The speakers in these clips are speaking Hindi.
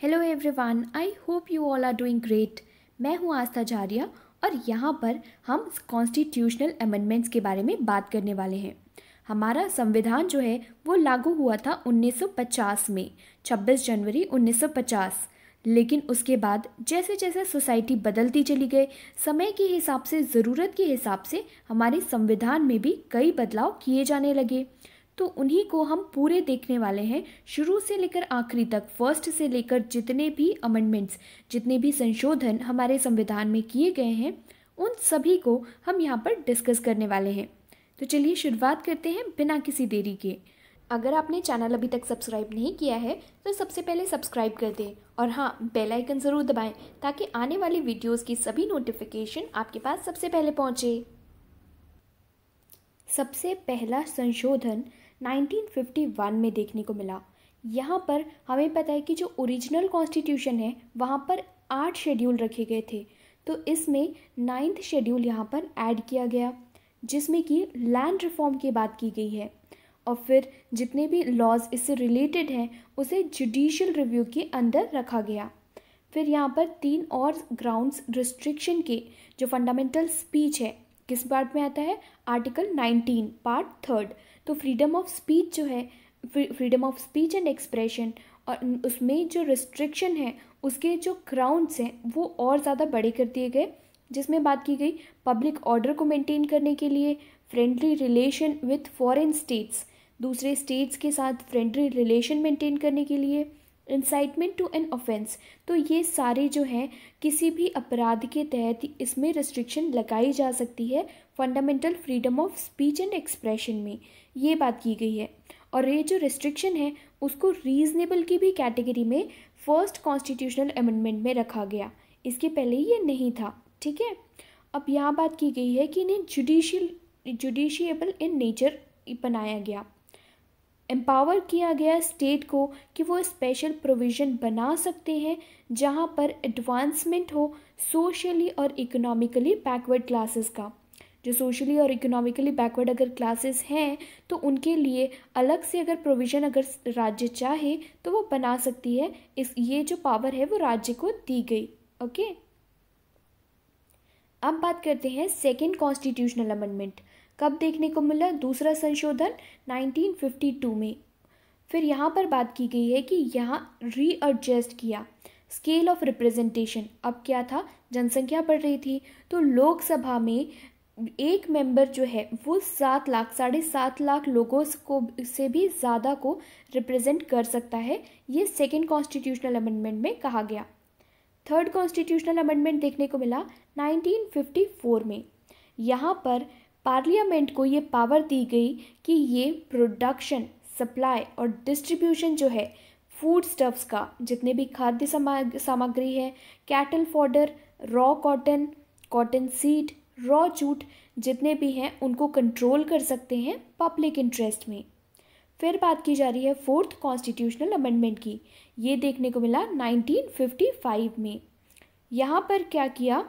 Hello everyone I hope you all are doing great मैं हूँ आस्था जारिया और यहाँ पर हम कॉन्स्टिट्यूशनल अमेंडमेंट्स के बारे में बात करने वाले हैं। हमारा संविधान जो है, वो लागू हुआ था 1950 में 26 जनवरी 1950 लेकिन उसके बाद जैसे जैसे सोसाइटी बदलती चली गई, समय के हिसाब से, ज़रूरत के हिसाब से हमारे संविधान में भी कई बदलाव किए जाने लगे। तो उन्हीं को हम पूरे देखने वाले हैं, शुरू से लेकर आखिरी तक फ़र्स्ट से लेकर जितने भी अमेंडमेंट्स जितने भी संशोधन हमारे संविधान में किए गए हैं, उन सभी को हम यहाँ पर डिस्कस करने वाले हैं। तो चलिए शुरुआत करते हैं बिना किसी देरी के। अगर आपने चैनल अभी तक सब्सक्राइब नहीं किया है तो सबसे पहले सब्सक्राइब कर दें और हाँ बेल आइकन ज़रूर दबाएँ, ताकि आने वाली वीडियोस की सभी नोटिफिकेशन आपके पास सबसे पहले पहुँचे। सबसे पहला संशोधन 1951 में देखने को मिला। यहाँ पर हमें पता है कि जो ओरिजिनल कॉन्स्टिट्यूशन है, वहाँ पर आठ शेड्यूल रखे गए थे। तो इसमें नाइन्थ शेड्यूल यहाँ पर ऐड किया गया, जिसमें कि लैंड रिफॉर्म की बात की गई है। और फिर जितने भी लॉज इससे रिलेटेड हैं, उसे जुडिशियल रिव्यू के अंदर रखा गया। फिर यहाँ पर तीन और ग्राउंड्स रिस्ट्रिक्शन के जो फंडामेंटल स्पीच है, किस पार्ट में आता है? Article 19 part third. तो फ्रीडम ऑफ़ स्पीच जो है freedom of speech and expression और उसमें जो रिस्ट्रिक्शन है, उसके जो क्राउंड्स हैं, वो और ज़्यादा बड़े कर दिए गए। जिसमें बात की गई पब्लिक ऑर्डर को मेंटेन करने के लिए friendly relation with foreign states दूसरे स्टेट्स के साथ फ्रेंडली रिलेशन मेंटेन करने के लिए इंसाइटमेंट टू एन ऑफेंस तो ये सारे जो हैं, किसी भी अपराध के तहत इसमें रिस्ट्रिक्शन लगाई जा सकती है fundamental freedom of speech and expression में। ये बात की गई है। और ये जो रिस्ट्रिक्शन है, उसको रीजनेबल की भी कैटेगरी में फ़र्स्ट कॉन्स्टिट्यूशनल अमेंडमेंट में रखा गया। इसके पहले ये नहीं था, ठीक है? अब यहाँ बात की गई है कि इन्हें जुडिशियल जुडिशियबल इन नेचर बनाया गया। एम्पावर किया गया स्टेट को कि वो स्पेशल प्रोविज़न बना सकते हैं, जहाँ पर एडवांसमेंट हो सोशली और इकोनॉमिकली बैकवर्ड क्लासेस का। जो सोशली और इकोनॉमिकली बैकवर्ड अगर क्लासेस हैं तो उनके लिए अलग से अगर प्रोविज़न अगर राज्य चाहे तो वो बना सकती है। इस, ये जो पावर है, वो राज्य को दी गई। ओके अब बात करते हैं सेकेंड कॉन्स्टिट्यूशनल अमेंडमेंट कब देखने को मिला? दूसरा संशोधन 1952 में। फिर यहाँ पर बात की गई है कि यहाँ रीअडजस्ट किया। स्केल ऑफ़ रिप्रेजेंटेशन अब क्या था? जनसंख्या बढ़ रही थी। तो लोकसभा में एक मेंबर जो है, वो सात लाख, साढ़े सात लाख लोगों को, से भी ज़्यादा को रिप्रेजेंट कर सकता है। ये सेकेंड कॉन्स्टिट्यूशनल अमेंडमेंट में कहा गया। थर्ड कॉन्स्टिट्यूशनल अमेंडमेंट देखने को मिला 1954 में। यहाँ पर पार्लियामेंट को ये पावर दी गई कि ये प्रोडक्शन सप्लाई और डिस्ट्रीब्यूशन जो है फ़ूड स्टफ्स का, जितने भी खाद्य सामग्री है cattle fodder raw cotton cotton seed raw jute जितने भी हैं, उनको कंट्रोल कर सकते हैं पब्लिक इंटरेस्ट में। फिर बात की जा रही है फोर्थ कॉन्स्टिट्यूशनल अमेंडमेंट की। ये देखने को मिला 1955 में। यहाँ पर क्या किया?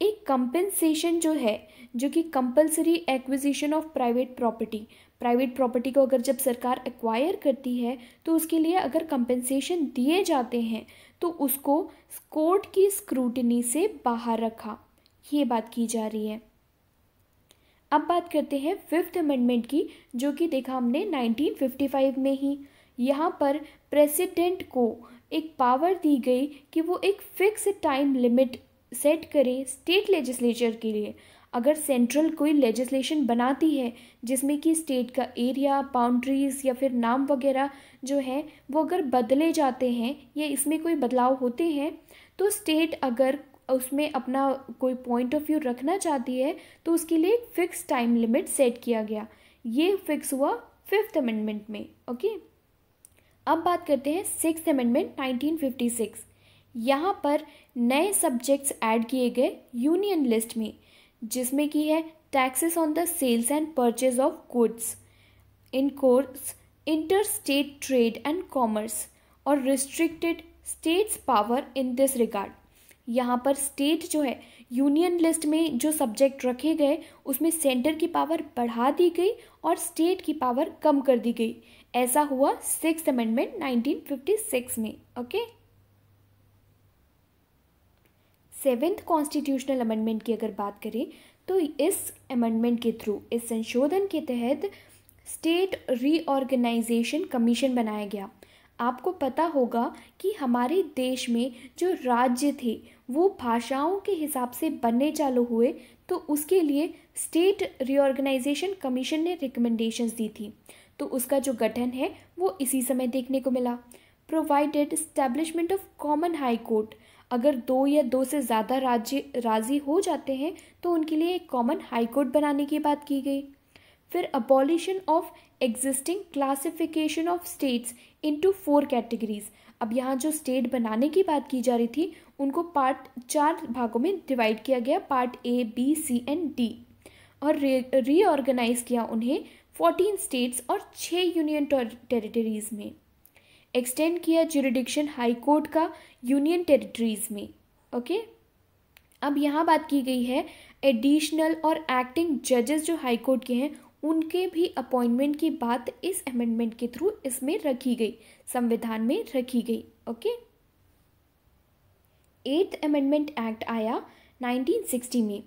एक कंपेंसेशन जो है, जो कि compulsory acquisition of private property private property को अगर जब सरकार एक्वायर करती है तो उसके लिए अगर कंपेंसेशन दिए जाते हैं तो उसको कोर्ट की स्क्रूटनी से बाहर रखा। ये बात की जा रही है। अब बात करते हैं फिफ्थ अमेंडमेंट की, जो कि देखा हमने 1955 में ही। यहाँ पर प्रेसिडेंट को एक पावर दी गई कि वो एक फिक्स टाइम लिमिट सेट करें स्टेट लेजिस्लेचर के लिए। अगर सेंट्रल कोई लेजिस्लेशन बनाती है, जिसमें कि स्टेट का एरिया बाउंड्रीज़ या फिर नाम वगैरह जो है, वो अगर बदले जाते हैं या इसमें कोई बदलाव होते हैं तो स्टेट अगर उसमें अपना कोई पॉइंट ऑफ़ व्यू रखना चाहती है तो उसके लिए एक फ़िक्स टाइम लिमिट सेट किया गया। ये फिक्स हुआ फिफ्थ अमेंडमेंट में ओके अब बात करते हैं सिक्स अमेंडमेंट 1956 यहाँ पर नए सब्जेक्ट्स ऐड किए गए यूनियन लिस्ट में, जिसमें की है taxes on the sales and purchase of goods in course inter state trade and commerce और restricted states power in this regard यहाँ पर स्टेट जो है यूनियन लिस्ट में जो सब्जेक्ट रखे गए, उसमें सेंटर की पावर बढ़ा दी गई और स्टेट की पावर कम कर दी गई। ऐसा हुआ सिक्स अमेंडमेंट 1956 में ओके सेवेंथ कॉन्स्टिट्यूशनल अमेंडमेंट की अगर बात करें तो इस अमेंडमेंट के थ्रू इस संशोधन के तहत स्टेट रीऑर्गेनाइजेशन कमीशन बनाया गया। आपको पता होगा कि हमारे देश में जो राज्य थे, वो भाषाओं के हिसाब से बनने चालू हुए तो उसके लिए स्टेट रिओर्गेनाइजेशन कमीशन ने रिकमेंडेशंस दी थी। तो उसका जो गठन है, वो इसी समय देखने को मिला। Provided establishment of common high court अगर दो या दो से ज़्यादा राज्य राज़ी हो जाते हैं तो उनके लिए एक कॉमन हाई कोर्ट बनाने की बात की गई। फिर abolition of existing classification of states into four categories अब यहाँ जो स्टेट बनाने की बात की जा रही थी, उनको पार्ट चार भागों में डिवाइड किया गया part A B C and D और रीऑर्गेनाइज किया उन्हें फोर्टीन स्टेट्स और छः यूनियन टेरिटरीज में। एक्सटेंड किया जुरिडिक्शन हाई कोर्ट का यूनियन टेरिटरीज में। ओके अब यहाँ बात की गई है एडिशनल और एक्टिंग जजेस जो हाई कोर्ट के हैं उनके भी अपॉइंटमेंट की बात इस अमेंडमेंट के थ्रू इसमें रखी गई, संविधान में रखी गई ओके एट्थ अमेंडमेंट एक्ट आया 1960 में।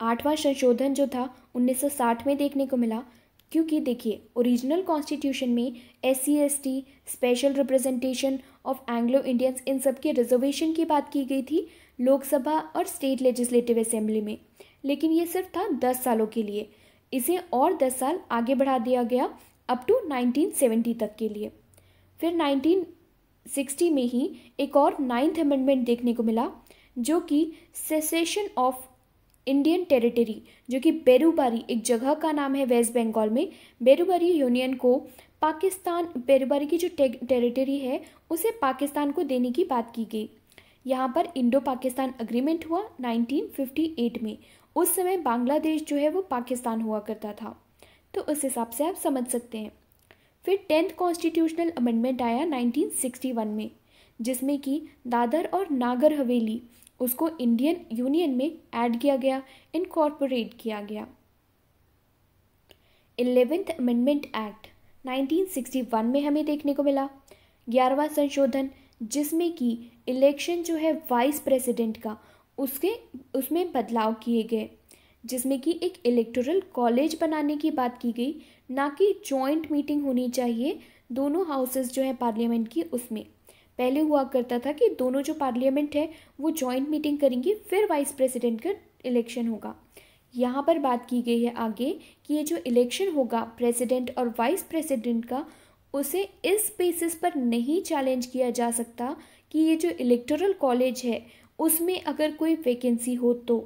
आठवां संशोधन जो था 1960 में देखने को मिला, क्योंकि देखिए ओरिजिनल कॉन्स्टिट्यूशन में S C S T special representation of Anglo Indians इन सब के रिजर्वेशन की बात की गई थी, लोकसभा और स्टेट लेजिस्लेटिव असेंबली में। लेकिन ये सिर्फ़ था दस सालों के लिए। इसे और दस साल आगे बढ़ा दिया गया अप टू 1970 तक के लिए। फिर 1960 में ही एक और नाइन्थ अमेंडमेंट देखने को मिला, जो कि सेसेशन ऑफ़ इंडियन टेरिटरी जो कि बेरूबारी एक जगह का नाम है वेस्ट बंगाल में। बेरूबारी यूनियन को पाकिस्तान बेरूबारी की जो टेरिटरी है, उसे पाकिस्तान को देने की बात की गई। यहाँ पर इंडो पाकिस्तान अग्रीमेंट हुआ 1958 में। उस समय बांग्लादेश जो है वो पाकिस्तान हुआ करता था। तो उस हिसाब से आप समझ सकते हैं। फिर टेंथ कॉन्स्टिट्यूशनल अमेंडमेंट आया 1961 में, जिसमें कि दादर और नागर हवेली, उसको इंडियन यूनियन में ऐड किया गया इनकॉर्पोरेट किया गया। इलेवेंथ अमेंडमेंट एक्ट 1961 में हमें देखने को मिला। ग्यारहवा संशोधन जिसमें कि इलेक्शन जो है वाइस प्रेसिडेंट का, उसके, उसमें बदलाव किए गए। जिसमें कि एक इलेक्टोरल कॉलेज बनाने की बात की गई, ना कि जॉइंट मीटिंग होनी चाहिए दोनों हाउसेस जो है पार्लियामेंट की उसमें। पहले हुआ करता था कि दोनों जो पार्लियामेंट है, वो जॉइंट मीटिंग करेंगी, फिर वाइस प्रेसिडेंट का इलेक्शन होगा। यहाँ पर बात की गई है आगे कि ये जो इलेक्शन होगा प्रेसिडेंट और वाइस प्रेसिडेंट का उसे इस बेसिस पर नहीं चैलेंज किया जा सकता कि ये जो इलेक्टोरल कॉलेज है, उसमें अगर कोई वैकेंसी हो तो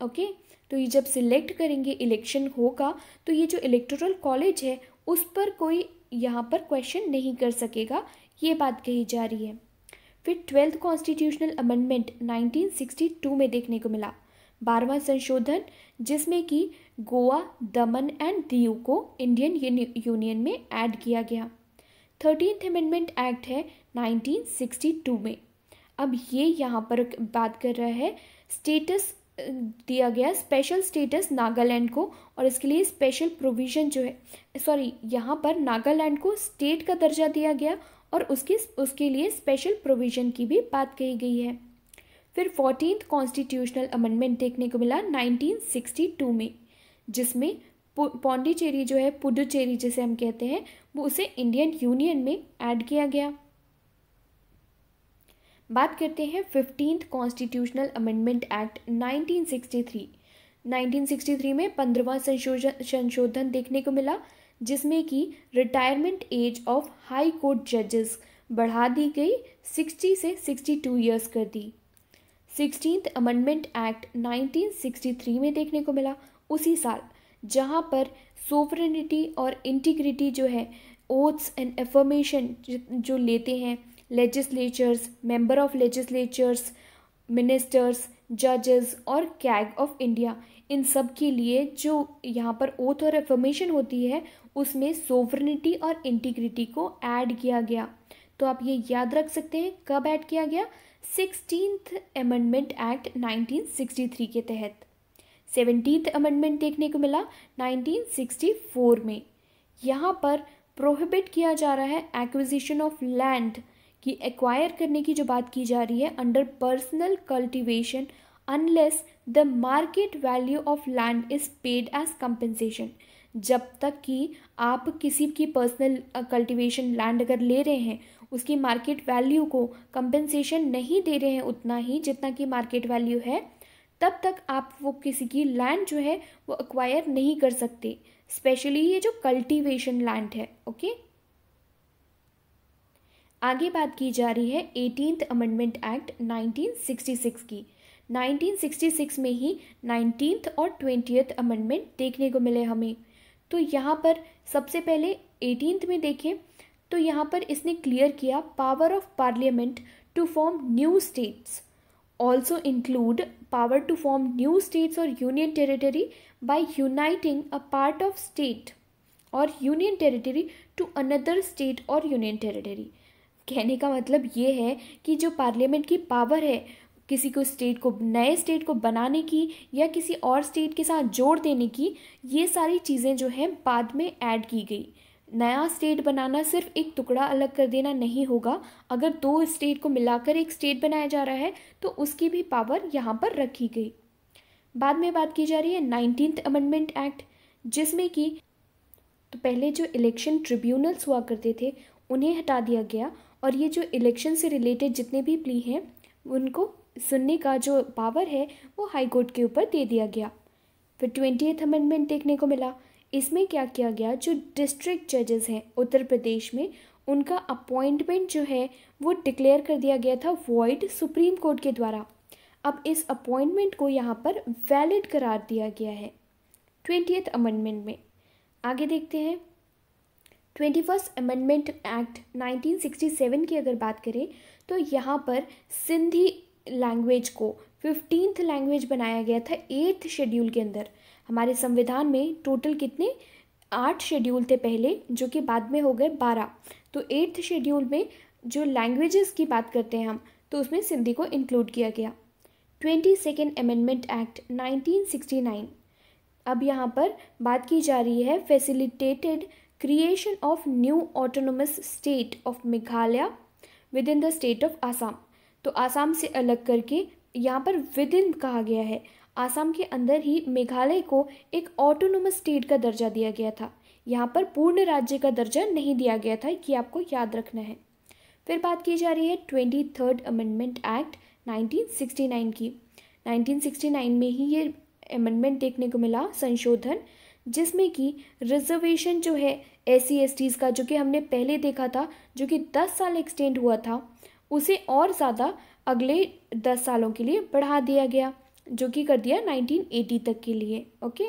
ओके तो ये जब सिलेक्ट करेंगे इलेक्शन होगा तो ये जो इलेक्टोरल कॉलेज है, उस पर कोई यहाँ पर क्वेश्चन नहीं कर सकेगा, ये बात कही जा रही है। फिर ट्वेल्थ कॉन्स्टिट्यूशनल अमेंडमेंट 1962 में देखने को मिला। बारहवा संशोधन, जिसमें कि गोवा, दमन एंड दीव को इंडियन यूनियन में ऐड किया गया। थर्टीनथ अमेंडमेंट एक्ट है 1962 में। अब ये यहाँ पर बात कर रहा है स्टेटस दिया गया स्पेशल स्टेटस नागालैंड को और इसके लिए स्पेशल प्रोविज़न जो है सॉरी यहाँ पर नागालैंड को स्टेट का दर्जा दिया गया और उसके उसके लिए स्पेशल प्रोविज़न की भी बात कही गई है। फिर फोर्टीन कॉन्स्टिट्यूशनल अमेंडमेंट देखने को मिला 1962 में, जिसमें पौंडीचेरी जो है, पुडुचेरी जिसे हम कहते हैं, वो उसे इंडियन यूनियन में ऐड किया गया। बात करते हैं फिफ्टींथ कॉन्स्टिट्यूशनल अमेंडमेंट एक्ट 1963 1963 में पंद्रवा संशोधन संशोधन देखने को मिला, जिसमें कि retirement age of high court जजेस बढ़ा दी गई 60 से 62 इयर्स कर दी। सिक्सटीन अमेंडमेंट एक्ट 1963 में देखने को मिला, उसी साल। जहाँ पर सोवरेनिटी और इंटीग्रिटी जो है ओथ्स एंड एफर्मेशन जो लेते हैं legislatures member of legislatures ministers जजेस और कैग ऑफ़ इंडिया इन सब के लिए जो यहाँ पर ओथ और एफर्मेशन होती है, उसमें सोवरनिटी और इंटीग्रिटी को ऐड किया गया। तो आप ये याद रख सकते हैं, कब ऐड किया गया? सिक्सटीन्थ अमेंडमेंट एक्ट 1963 के तहत। सेवनटीन्थ अमेंडमेंट देखने को मिला 1964 में। यहाँ पर प्रोहिबिट किया जा रहा है एक्विजिशन ऑफ़ लैंड की एक्वायर करने की जो बात की जा रही है under personal cultivation unless the market value of land is paid as compensation जब तक कि आप किसी की पर्सनल कल्टीवेशन लैंड अगर ले रहे हैं, उसकी मार्केट वैल्यू को कंपनसेशन नहीं दे रहे हैं उतना ही जितना कि मार्केट वैल्यू है तब तक आप वो किसी की लैंड जो है, वो अक्वायर नहीं कर सकते। स्पेशली ये जो कल्टीवेशन लैंड है ओके आगे बात की जा रही है एटीनथ अमेंडमेंट एक्ट 1966 की। 1966 में ही नाइनटीन्थ और ट्वेंटियथ अमेंडमेंट देखने को मिले हमें। तो यहाँ पर सबसे पहले एटीनथ में देखें तो यहाँ पर इसने क्लियर किया power of parliament to form new states also include power to form new states और union territory by uniting a part of state और union territory to another state और यूनियन टेरिटरी कहने का मतलब ये है कि जो पार्लियामेंट की पावर है, किसी को स्टेट को, नए स्टेट को बनाने की या किसी और स्टेट के साथ जोड़ देने की, ये सारी चीज़ें जो हैं बाद में ऐड की गई। नया स्टेट बनाना सिर्फ़ एक टुकड़ा अलग कर देना नहीं होगा। अगर दो स्टेट को मिलाकर एक स्टेट बनाया जा रहा है तो उसकी भी पावर यहाँ पर रखी गई। बाद में बात की जा रही है नाइनटीन अमेंडमेंट एक्ट जिसमें कि तो पहले जो इलेक्शन ट्रिब्यूनल्स हुआ करते थे, उन्हें हटा दिया गया और ये जो इलेक्शन से रिलेटेड जितने भी प्ली हैं, उनको सुनने का जो पावर है, वो हाई कोर्ट के ऊपर दे दिया गया। फिर ट्वेंटी अमेंडमेंट देखने को मिला। इसमें क्या किया गया? जो डिस्ट्रिक्ट जजेस हैं उत्तर प्रदेश में, उनका अपॉइंटमेंट जो है, वो डिक्लेयर कर दिया गया था वॉइड सुप्रीम कोर्ट के द्वारा। अब इस अपॉइंटमेंट को यहाँ पर वैलिड करार दिया गया है ट्वेंटी अमेंडमेंट में। आगे देखते हैं। ट्वेंटी फ़र्स्ट अमेंडमेंट एक्ट 1967 की अगर बात करें तो यहाँ पर सिंधी लैंग्वेज को फिफ्टींथ लैंग्वेज बनाया गया था एट्थ शेड्यूल के अंदर। हमारे संविधान में टोटल कितने? आठ शेड्यूल थे पहले, जो कि बाद में हो गए बारह। तो एट्थ शेड्यूल में जो लैंग्वेजेस की बात करते हैं हम तो उसमें सिंधी को इंक्लूड किया गया। ट्वेंटी सेकेंड अमेंडमेंट एक्ट 1969 अब यहाँ पर बात की जा रही है facilitated creation of new autonomous state of Meghalaya within the state of Assam तो आसाम से अलग करके यहाँ पर विद इन कहा गया है। आसाम के अंदर ही मेघालय को एक ऑटोनोमस स्टेट का दर्जा दिया गया था। यहाँ पर पूर्ण राज्य का दर्जा नहीं दिया गया था कि आपको याद रखना है। फिर बात की जा रही है ट्वेंटी थर्ड अमेंडमेंट एक्ट 1969 की। 1969 में ही ये अमेंडमेंट देखने को मिला संशोधन, जिसमें कि रिजर्वेशन जो है एस सी का, जो कि हमने पहले देखा था, जो कि दस साल एक्सटेंड हुआ था, उसे और ज़्यादा अगले दस सालों के लिए बढ़ा दिया गया। जो कि कर दिया 1980 तक के लिए, ओके?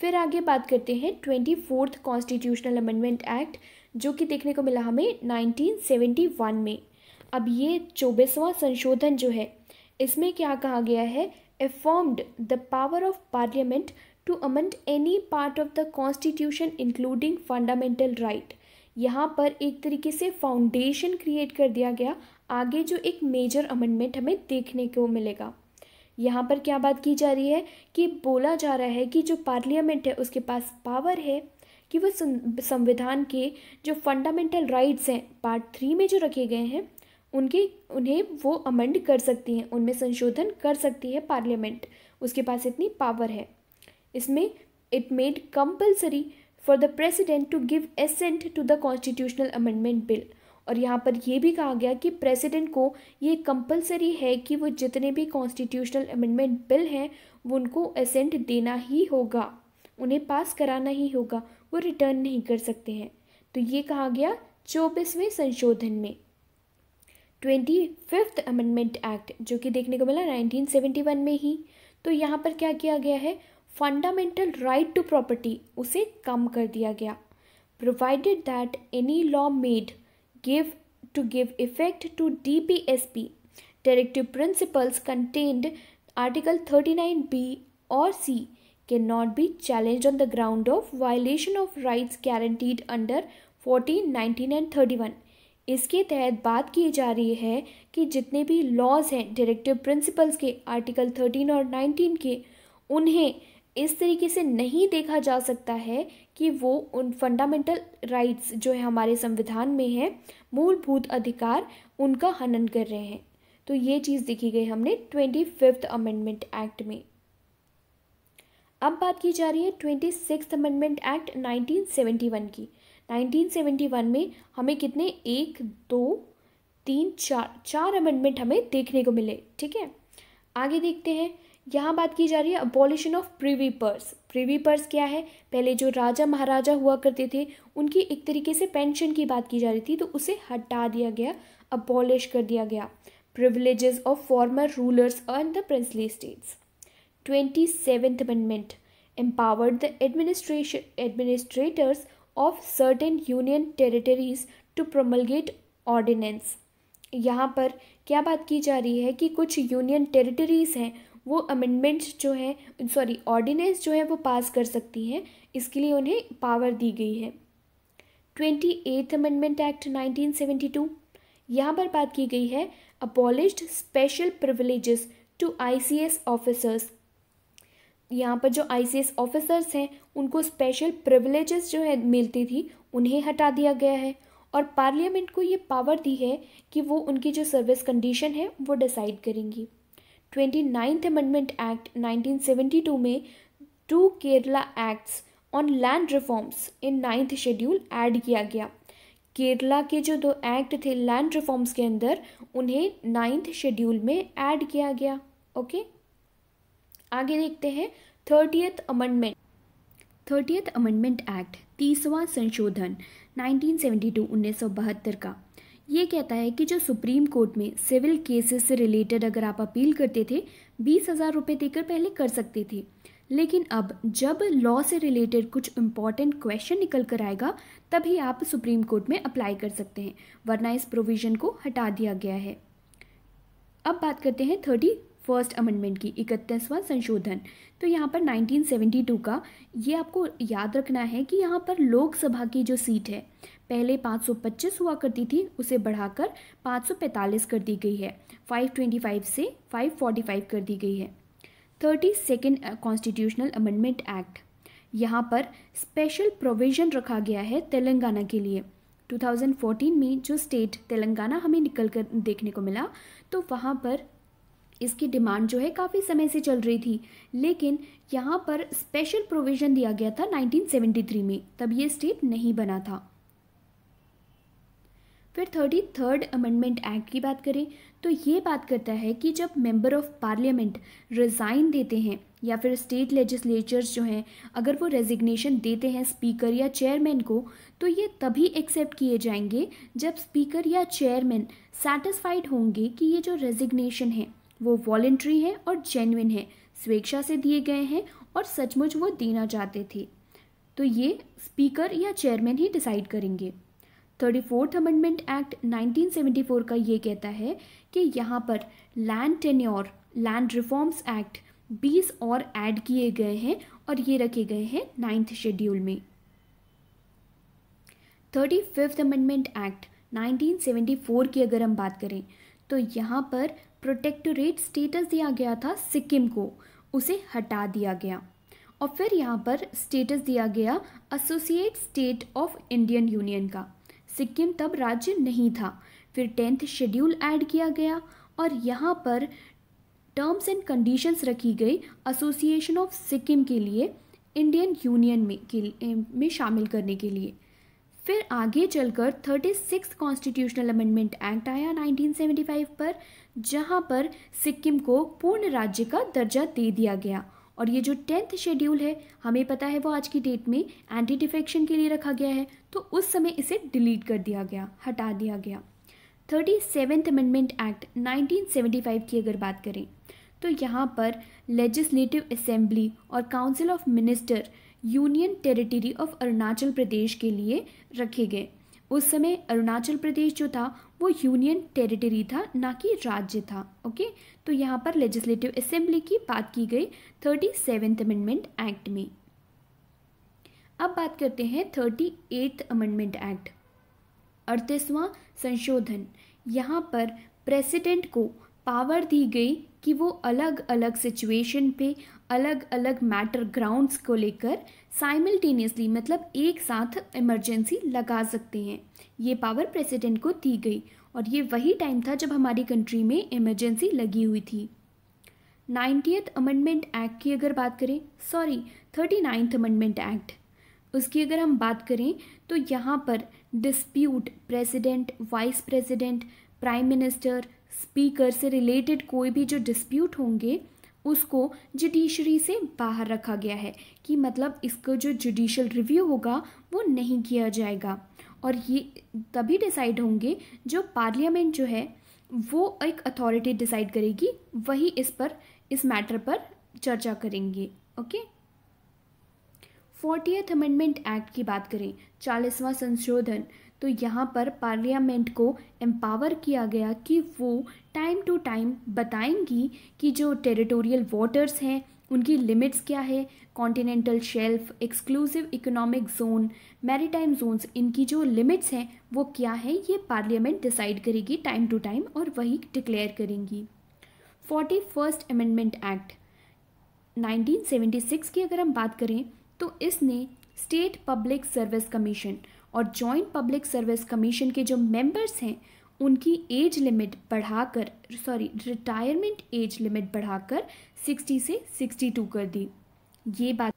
फिर आगे बात करते हैं twenty fourth constitutional amendment act, जो कि देखने को मिला हमें 1971 में। अब ये चौबीसवां संशोधन जो है, इसमें क्या कहा गया है? Affirmed the power of parliament to amend any part of the constitution including fundamental right यहाँ पर एक तरीके से फाउंडेशन क्रिएट कर दिया गया आगे जो एक मेजर अमेंडमेंट हमें देखने को मिलेगा। यहाँ पर क्या बात की जा रही है कि बोला जा रहा है कि जो पार्लियामेंट है, उसके पास पावर है कि वह संविधान के जो फंडामेंटल राइट्स हैं पार्ट थ्री में जो रखे गए हैं, उनके, उन्हें वो अमेंड कर सकती हैं, उनमें संशोधन कर सकती है पार्लियामेंट उसके पास इतनी पावर है। इसमें it made compulsory for the president to give assent to the constitutional amendment bill और यहाँ पर यह भी कहा गया कि प्रेसिडेंट को ये कंपलसरी है कि वो जितने भी कॉन्स्टिट्यूशनल अमेंडमेंट बिल हैं, वो उनको असेंट देना ही होगा। उन्हें पास कराना ही होगा, वो रिटर्न नहीं कर सकते हैं। तो ये कहा गया चौबीसवें संशोधन में। ट्वेंटी फिफ्थ अमेंडमेंट एक्ट, जो कि देखने को मिला 1971 में ही। तो यहाँ पर क्या किया गया है? फंडामेंटल राइट टू प्रॉपर्टी उसे कम कर दिया गया। Provided that any law made as per directive principles contained article thirty nine B और C can not be challenge on the ground of violation of rights guaranteed under fourteen nineteen and thirty one इसके तहत बात की जा रही है कि जितने भी लॉज हैं डायरेक्टिव प्रिंसिपल्स के आर्टिकल थर्टीन और नाइनटीन के, उन्हें इस तरीके से नहीं देखा जा सकता है कि वो उन फंडामेंटल राइट्स जो है हमारे संविधान में है, मूलभूत अधिकार उनका हनन कर रहे हैं। तो ये चीज़ देखी गई हमने ट्वेंटी फिफ्थ अमेंडमेंट एक्ट में। अब बात की जा रही है ट्वेंटी सिक्स अमेंडमेंट एक्ट 1971 की। 1971 में हमें कितने? एक, दो, तीन, चार चार अमेंडमेंट हमें देखने को मिले, ठीक है? आगे देखते हैं। यहाँ बात की जा रही है abolition of privy purse privy purse क्या है? पहले जो राजा महाराजा हुआ करते थे, उनकी एक तरीके से पेंशन की बात की जा रही थी तो उसे हटा दिया गया अबॉलिश कर दिया गया. Privileges of former rulers on the princely states twenty seventh amendment empowered the administration, administrators of certain union territories to promulgate ordinance. यहाँ पर क्या बात की जा रही है कि कुछ यूनियन टेरिटरीज़ हैं वो अमेंडमेंट्स जो हैं सॉरी ऑर्डिनेंस जो है वो पास कर सकती हैं, इसके लिए उन्हें पावर दी गई है। ट्वेंटी एथ अमेंडमेंट एक्ट 1972 यहाँ पर बात की गई है abolished special privileges to ICS officers यहाँ पर जो आईसीएस ऑफिसर्स हैं, उनको स्पेशल प्रिविलेजेस जो है मिलती थी, उन्हें हटा दिया गया है। और पार्लियामेंट को ये पावर दी है कि वो उनकी जो सर्विस कंडीशन है, वो डिसाइड करेंगी। ट्वेंटी नाइन्थ अमेंडमेंट एक्ट 1972 में to Kerala acts on land reforms in ninth schedule add किया गया। केरला के जो दो एक्ट थे लैंड रिफॉर्म्स के अंदर, उन्हें नाइन्थ शेड्यूल में ऐड किया गया। ओके आगे देखते हैं thirtieth amendment thirtieth amendment act तीसवां संशोधन 1972 1972 का। ये कहता है कि जो सुप्रीम कोर्ट में सिविल केसेस से रिलेटेड अगर आप अपील करते थे, बीस हज़ार रुपये देकर पहले कर सकते थे। लेकिन अब जब लॉ से रिलेटेड कुछ इंपॉर्टेंट क्वेश्चन निकल कर आएगा, तभी आप सुप्रीम कोर्ट में अप्लाई कर सकते हैं, वरना इस प्रोविज़न को हटा दिया गया है। अब बात करते हैं थर्टी फ़र्स्ट अमेंडमेंट की, इकतीसवां संशोधन। तो यहाँ पर 1972 का ये आपको याद रखना है कि यहाँ पर लोकसभा की जो सीट है पहले 525 हुआ करती थी, उसे बढ़ाकर 545 कर दी गई है। 525 से 545 कर दी गई है। Thirty second constitutional amendment act. यहाँ पर स्पेशल प्रोविज़न रखा गया है तेलंगाना के लिए। 2014 में जो स्टेट तेलंगाना हमें निकल कर देखने को मिला तो वहाँ पर इसकी डिमांड जो है काफ़ी समय से चल रही थी। लेकिन यहाँ पर स्पेशल प्रोविज़न दिया गया था 1973 में, तब ये स्टेट नहीं बना था। फिर थर्टी थर्ड अमेंडमेंट एक्ट की बात करें तो ये बात करता है कि जब मेंबर ऑफ़ पार्लियामेंट रिज़ाइन देते हैं या फिर स्टेट लेजिस्लेचर्स जो हैं, अगर वो रेजिग्नेशन देते हैं स्पीकर या चेयरमैन को तो ये तभी एक्सेप्ट किए जाएँगे जब स्पीकर या चेयरमैन सेटिस्फाइड होंगे कि ये जो रेजिग्नेशन है, वो वॉल्ट्री है और जेनविन है, स्वेच्छा से दिए गए हैं और सचमुच वो देना चाहते थे। तो ये स्पीकर या चेयरमैन ही डिसाइड करेंगे। थर्टी फोर्थ अमेंडमेंट एक्ट 1974 का ये कहता है कि यहाँ पर land tenure land reforms act 20 और ऐड किए गए हैं और ये रखे गए हैं नाइन्थ शेड्यूल में। थर्टी फिफ्थ अमेंडमेंट एक्ट 1974 की अगर हम बात करें तो यहाँ पर प्रोटेक्टोरेट स्टेटस दिया गया था सिक्किम को, उसे हटा दिया गया। और फिर यहाँ पर स्टेटस दिया गया associate state of Indian union का। सिक्किम तब राज्य नहीं था। फिर टेंथ शेड्यूल ऐड किया गया और यहाँ पर टर्म्स एंड कंडीशंस रखी गई एसोसिएशन ऑफ़ सिक्किम के लिए, इंडियन यूनियन में के में शामिल करने के लिए। फिर आगे चलकर thirty six constitutional amendment act आया 1975 पर, जहाँ पर सिक्किम को पूर्ण राज्य का दर्जा दे दिया गया। और ये जो टेंथ शेड्यूल है, हमें पता है वो आज की डेट में एंटी डिफेक्शन के लिए रखा गया है तो उस समय इसे डिलीट कर दिया गया, हटा दिया गया। थर्टी सेवेंथ अमेंडमेंट एक्ट 1975 की अगर बात करें तो यहाँ पर लेजिस्लेटिव असेंबली और council of minister union territory of Arunachal Pradesh के लिए रखे गए। उस समय अरुणाचल प्रदेश जो था वो यूनियन टेरिटरी था, ना कि राज्य था ओके तो यहाँ पर लेजिस्लेटिव असेंबली की बात की गई थर्टी सेवेंथ अमेंडमेंट एक्ट में। अब बात करते हैं थर्टी एट्थ अमेंडमेंट एक्ट अड़तीसवां संशोधन। यहाँ पर प्रेसिडेंट को पावर दी गई कि वो अलग अलग सिचुएशन पे अलग अलग मैटर ग्राउंड्स को लेकर साइमल्टेनियसली मतलब एक साथ इमरजेंसी लगा सकते हैं। ये पावर प्रेसिडेंट को दी गई और ये वही टाइम था जब हमारी कंट्री में इमरजेंसी लगी हुई थी। नाइन्टियथ अमेंडमेंट एक्ट की अगर बात करें sorry thirty ninth amendment act उसकी अगर हम बात करें तो यहाँ पर dispute president vice president prime minister speaker से रिलेटेड कोई भी जो डिस्प्यूट होंगे, उसको जुडिशरी से बाहर रखा गया है कि मतलब इसका जो जुडिशल रिव्यू होगा, वो नहीं किया जाएगा। और ये तभी डिसाइड होंगे जो पार्लियामेंट जो है, वो एक अथॉरिटी डिसाइड करेगी, वही इस पर, इस मैटर पर चर्चा करेंगे ओके फोर्टियथ अमेंडमेंट एक्ट की बात करें, चालीसवां संशोधन तो यहाँ पर पार्लियामेंट को एम्पावर किया गया कि वो टाइम टू टाइम बताएँगी कि जो टेरिटोरियल वाटर्स हैं उनकी लिमिट्स क्या है? Continental shelf exclusive economic zone maritime zones इनकी जो लिमिट्स हैं, वो क्या है? ये पार्लियामेंट डिसाइड करेगी टाइम टू टाइम और वही डिक्लेयर करेंगी। फोर्टी फ़र्स्ट अमेंडमेंट एक्ट 1976 की अगर हम बात करें तो इसने स्टेट पब्लिक सर्विस कमीशन और जॉइंट पब्लिक सर्विस कमीशन के जो मेंबर्स हैं उनकी एज लिमिट बढ़ाकर सॉरी रिटायरमेंट एज लिमिट बढ़ाकर 60 से 62 कर दी। ये बात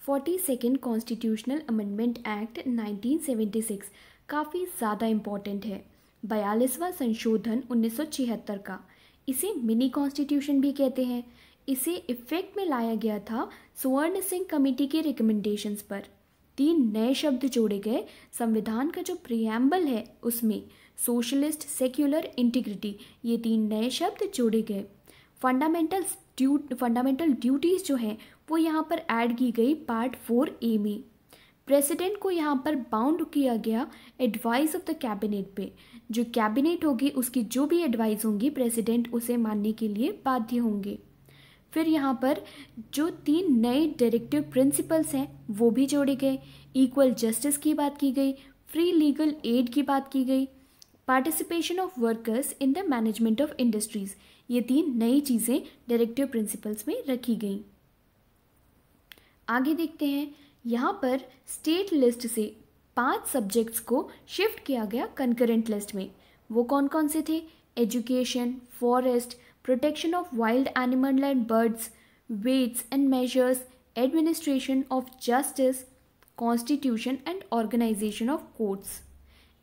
forty second constitutional amendment act 1976 काफ़ी ज़्यादा इंपॉर्टेंट है। बयालीसवां संशोधन 1976 का। इसे मिनी कॉन्स्टिट्यूशन भी कहते हैं। इसे इफ़ेक्ट में लाया गया था सुवर्ण सिंह कमेटी के रिकमेंडेशंस पर। तीन नए शब्द जोड़े गए। संविधान का जो प्रियम्बल है, उसमें सोशलिस्ट सेक्युलर इंटीग्रिटी ये तीन नए शब्द जोड़े गए। फंडामेंटल ड्यूट फंडामेंटल ड्यूटीज़ जो हैं, वो यहाँ पर ऐड की गई पार्ट फोर ए में। प्रेसिडेंट को यहाँ पर बाउंड किया गया एडवाइस ऑफ़ द कैबिनेट पे। जो कैबिनेट होगी, उसकी जो भी एडवाइस होंगी प्रेसिडेंट उसे मानने के लिए बाध्य होंगे। फिर यहाँ पर जो तीन नए डायरेक्टिव प्रिंसिपल्स हैं, वो भी जोड़े गए। इक्वल जस्टिस की बात की गई फ्री लीगल एड की बात की गई participation of workers in the management of industries. ये तीन नई चीज़ें डायरेक्टिव प्रिंसिपल्स में रखी गई। आगे देखते हैं। यहाँ पर स्टेट लिस्ट से पाँच सब्जेक्ट्स को शिफ्ट किया गया कंकरेंट लिस्ट में। वो कौन कौन से थे? Education, forest, protection of wild animal and birds, weights and measures, administration of justice, constitution and organization of courts.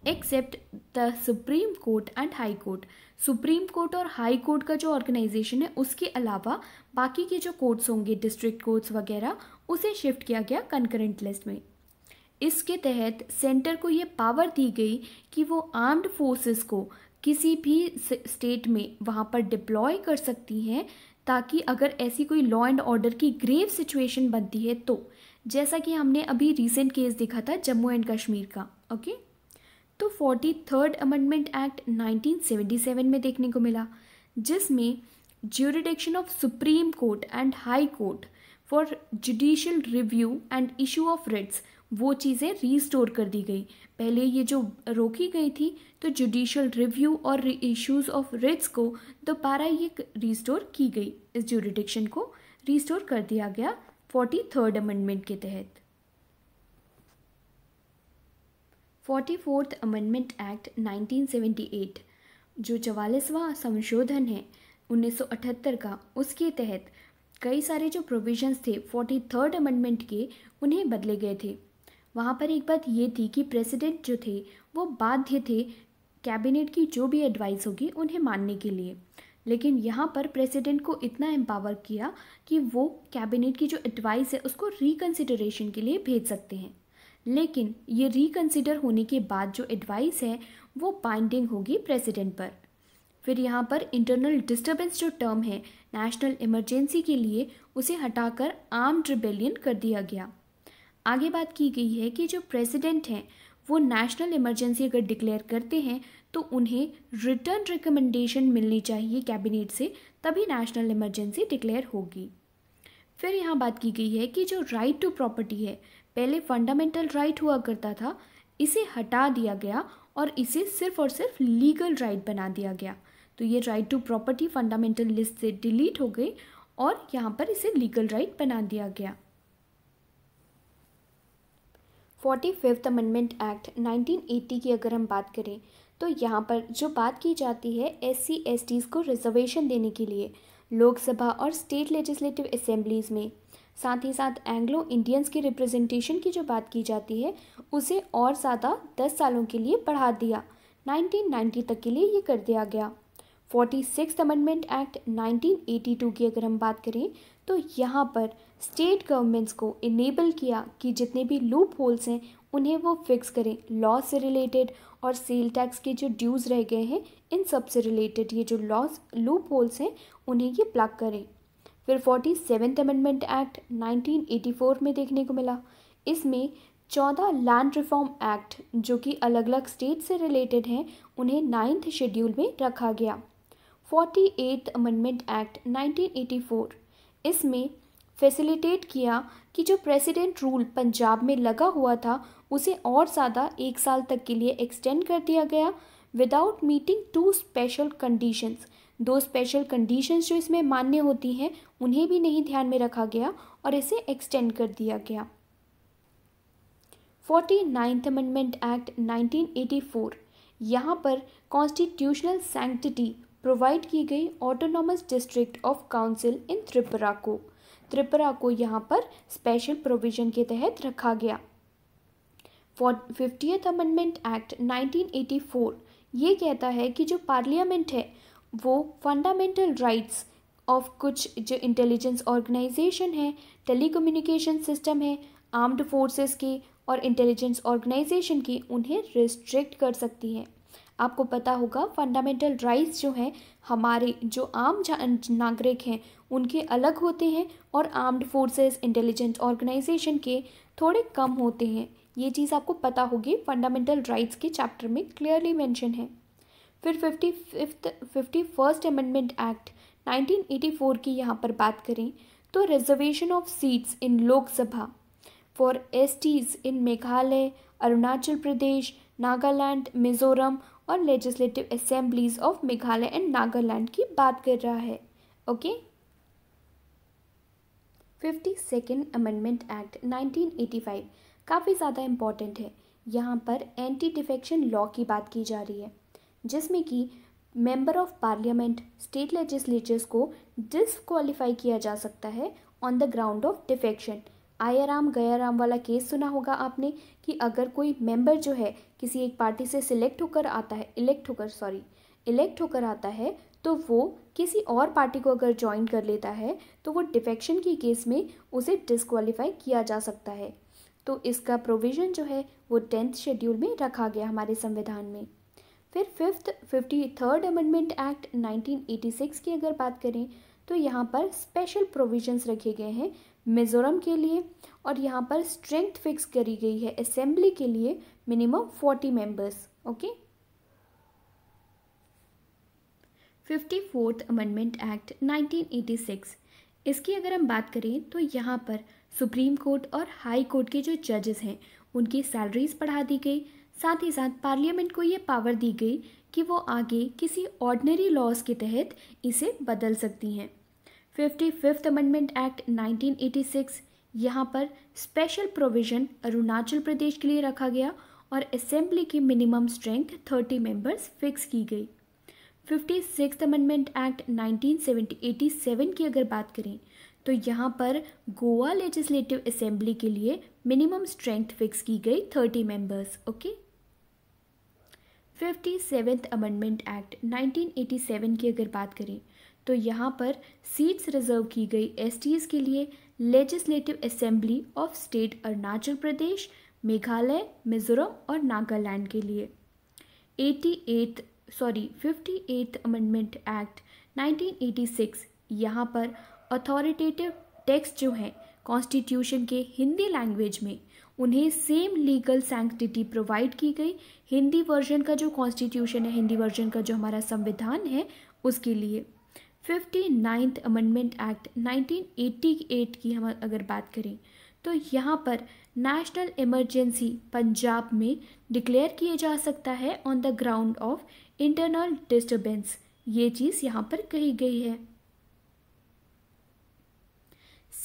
Except the supreme court and high court supreme court और हाई कोर्ट का जो ऑर्गेनाइजेशन है, उसके अलावा बाकी के जो कोर्ट्स होंगे डिस्ट्रिक्ट कोर्ट्स वगैरह, उसे शिफ्ट किया गया कंकरेंट लिस्ट में। इसके तहत सेंटर को ये पावर दी गई कि वो आर्म्ड फोर्सेस को किसी भी स्टेट में वहाँ पर डिप्लॉय कर सकती हैं, ताकि अगर ऐसी कोई लॉ एंड ऑर्डर की ग्रेव सिचुएशन बनती है तो। जैसा कि हमने अभी रिसेंट केस देखा था जम्मू एंड कश्मीर का ओके तो फोर्टी थर्ड अमेंडमेंट एक्ट 1977 में देखने को मिला, जिसमें jurisdiction of supreme court and high court for judicial review and issue of writs वो चीज़ें रीस्टोर कर दी गई। पहले ये जो रोकी गई थी तो जुडिशल रिव्यू और इश्यूज़ ऑफ़ रिट्स को दोबारा ये रीस्टोर की गई। इस जुडिडिक्शन को रीस्टोर कर दिया गया फोर्टी थर्ड अमेंडमेंट के तहत। फोर्टी फोर्थ अमेंडमेंट एक्ट 1978 जो चवालीसवां संशोधन है 1978 का, उसके तहत कई सारे जो प्रोविजंस थे, फोर्टी थर्ड अमेंडमेंट के, उन्हें बदले गए थे। वहाँ पर एक बात ये थी कि प्रेसिडेंट जो थे, वो बाध्य थे कैबिनेट की जो भी एडवाइस होगी, उन्हें मानने के लिए। लेकिन यहाँ पर प्रेसिडेंट को इतना एम्पावर किया कि वो कैबिनेट की जो एडवाइस है, उसको रिकन्सिडरेशन के लिए भेज सकते हैं। लेकिन ये रिकन्सिडर होने के बाद जो एडवाइस है, वो बाइंडिंग होगी प्रेसिडेंट पर। फिर यहाँ पर इंटरनल डिस्टर्बेंस जो टर्म है नेशनल इमरजेंसी के लिए उसे हटाकर आर्म्ड रिबेलियन कर दिया गया। आगे बात की गई है कि जो प्रेसिडेंट हैं, वो नेशनल इमरजेंसी अगर डिक्लेयर करते हैं तो उन्हें रिटर्न रिकमेंडेशन मिलनी चाहिए कैबिनेट से, तभी नेशनल इमरजेंसी डिक्लेयर होगी। फिर यहाँ बात की गई है कि जो राइट टू प्रॉपर्टी है पहले फंडामेंटल राइट हुआ करता था, इसे हटा दिया गया और इसे सिर्फ़ और सिर्फ़ लीगल राइट बना दिया गया। तो ये right to property fundamental list से डिलीट हो गई और यहाँ पर इसे लीगल राइट बना दिया गया। फोर्टी फिफ्थ अमेंडमेंट एक्ट 1980 की अगर हम बात करें तो यहाँ पर जो बात की जाती है एस सी को रिजर्वेशन देने के लिए, लोकसभा और स्टेट लेजिस्लेटिव असेंबलीज़ में साथ ही साथ एंग्लो इंडियंस की रिप्रेजेंटेशन की जो बात की जाती है, उसे और ज़्यादा दस सालों के लिए बढ़ा दिया। 1990 तक के लिए ये कर दिया गया। फोर्टी सिक्स अमेंडमेंट एक्ट 1982 की अगर हम बात करें तो यहाँ पर स्टेट गवर्नमेंट्स को इनेबल किया कि जितने भी लूप होल्स हैं, उन्हें वो फिक्स करें। लॉ से रिलेटेड और सेल टैक्स के जो ड्यूज़ रह गए हैं, इन सबसे रिलेटेड ये जो लॉस लूप होल्स हैं, उन्हें ये प्लग करें। फिर फोर्टी सेवेंथ अमेंडमेंट एक्ट 1984 में देखने को मिला। इसमें चौदह लैंड रिफॉर्म एक्ट जो कि अलग अलग स्टेट से रिलेटेड हैं, उन्हें नाइन्थ शेड्यूल में रखा गया। फोर्टी एट अमेंडमेंट एक्ट 1984 इसमें फैसिलिटेट किया कि जो प्रेसिडेंट रूल पंजाब में लगा हुआ था, उसे और ज़्यादा एक साल तक के लिए एक्सटेंड कर दिया गया without meeting to special conditions दो स्पेशल कंडीशंस जो इसमें मान्य होती हैं, उन्हें भी नहीं ध्यान में रखा गया और इसे एक्सटेंड कर दिया गया। फोर्टी नाइन्थ अमेंडमेंट एक्ट 1984 यहाँ पर कॉन्स्टिट्यूशनल सैंक्टिटी प्रोवाइड की गई autonomous district of council in Tripura को। त्रिपुरा को यहाँ पर स्पेशल प्रोविज़न के तहत रखा गया। फिफ्टियथ अमेंडमेंट एक्ट 1984 ये कहता है कि जो पार्लियामेंट है वो फंडामेंटल राइट्स ऑफ़ कुछ जो इंटेलिजेंस ऑर्गेनाइजेशन है टेलीकम्युनिकेशन सिस्टम है आर्म्ड फोर्सेस की और इंटेलिजेंस ऑर्गेनाइजेशन की उन्हें रिस्ट्रिक्ट कर सकती है। आपको पता होगा फंडामेंटल राइट्स जो हैं, हमारे जो आम नागरिक हैं, उनके अलग होते हैं और आर्म्ड फोर्सेस इंटेलिजेंट ऑर्गेनाइजेशन के थोड़े कम होते हैं। ये चीज़ आपको पता होगी फंडामेंटल राइट्स के चैप्टर में क्लियरली मेंशन है। फिर fifty fifth, fifty first amendment act 1984 की यहाँ पर बात करें तो reservation of seats in Lok Sabha for S in Meghalaya Arunachal Pradesh Nagaland Mizoram और legislative assemblies of Meghalaya and Nagaland की बात कर रहा है। Okay fifty second amendment act 1985 काफ़ी ज़्यादा इंपॉर्टेंट है। यहाँ पर एंटी डिफेक्शन लॉ की बात की जा रही है। जिसमें कि member of parliament state legislatures को डिसक्वालीफाई किया जा सकता है on the ground of defection आया राम गया राम वाला केस सुना होगा आपने कि अगर कोई मेंबर जो है, किसी एक पार्टी से सिलेक्ट होकर आता है इलेक्ट होकर सॉरी इलेक्ट होकर आता है तो वो किसी और पार्टी को अगर ज्वाइन कर लेता है तो वो डिफेक्शन की केस में उसे डिसक्वालीफाई किया जा सकता है। तो इसका प्रोविज़न जो है, वो टेंथ शेड्यूल में रखा गया हमारे संविधान में। फिर fifth, fifty third amendment act 1986 की अगर बात करें तो यहाँ पर स्पेशल प्रोविजंस रखे गए हैं मिज़ोरम के लिए और यहाँ पर स्ट्रेंथ फिक्स करी गई है असेंबली के लिए minimum forty members okay fifty fourth amendment act 1986 इसकी अगर हम बात करें तो यहाँ पर सुप्रीम कोर्ट और हाई कोर्ट के जो जजेस हैं, उनकी सैलरीज बढ़ा दी गई। साथ ही साथ पार्लियामेंट को ये पावर दी गई कि वो आगे किसी ऑर्डनरी लॉज के तहत इसे बदल सकती हैं। फिफ्टी फिफ्थ अमेंडमेंट एक्ट 1986 यहाँ पर स्पेशल प्रोविज़न अरुणाचल प्रदेश के लिए रखा गया और असेंबली की मिनिमम स्ट्रेंथ 30 मेंबर्स फिक्स की गई। फिफ्टी सिक्स अमेंडमेंट एक्ट 1987 की अगर बात करें तो यहाँ पर गोवा लेजिस्लेटिव असेंबली के लिए मिनिमम स्ट्रेंथ फिक्स की गई 30 members okay fifty seventh amendment act 1987 की अगर बात करें तो यहाँ पर सीट्स रिज़र्व की गई एस के लिए legislative assembly of state Arunachal Pradesh Meghalaya Mizoram और नागालैंड के लिए। Eighty eight sorry fifty eight amendment act 1986 यहाँ पर अथॉरिटेटिव टेक्स्ट जो हैं कॉन्स्टिट्यूशन के हिंदी लैंग्वेज में उन्हें सेम लीगल सैंक्टिटी प्रोवाइड की गई। हिंदी वर्जन का जो कॉन्स्टिट्यूशन है, हिंदी वर्जन का जो हमारा संविधान है, उसके लिए। फिफ्टी नाइन्थ अमेंडमेंट एक्ट 1988 की हम अगर बात करें तो यहाँ पर नेशनल इमरजेंसी पंजाब में डिक्लेयर किया जा सकता है on the ground of internal disturbance ये चीज़ यहाँ पर कही गई है।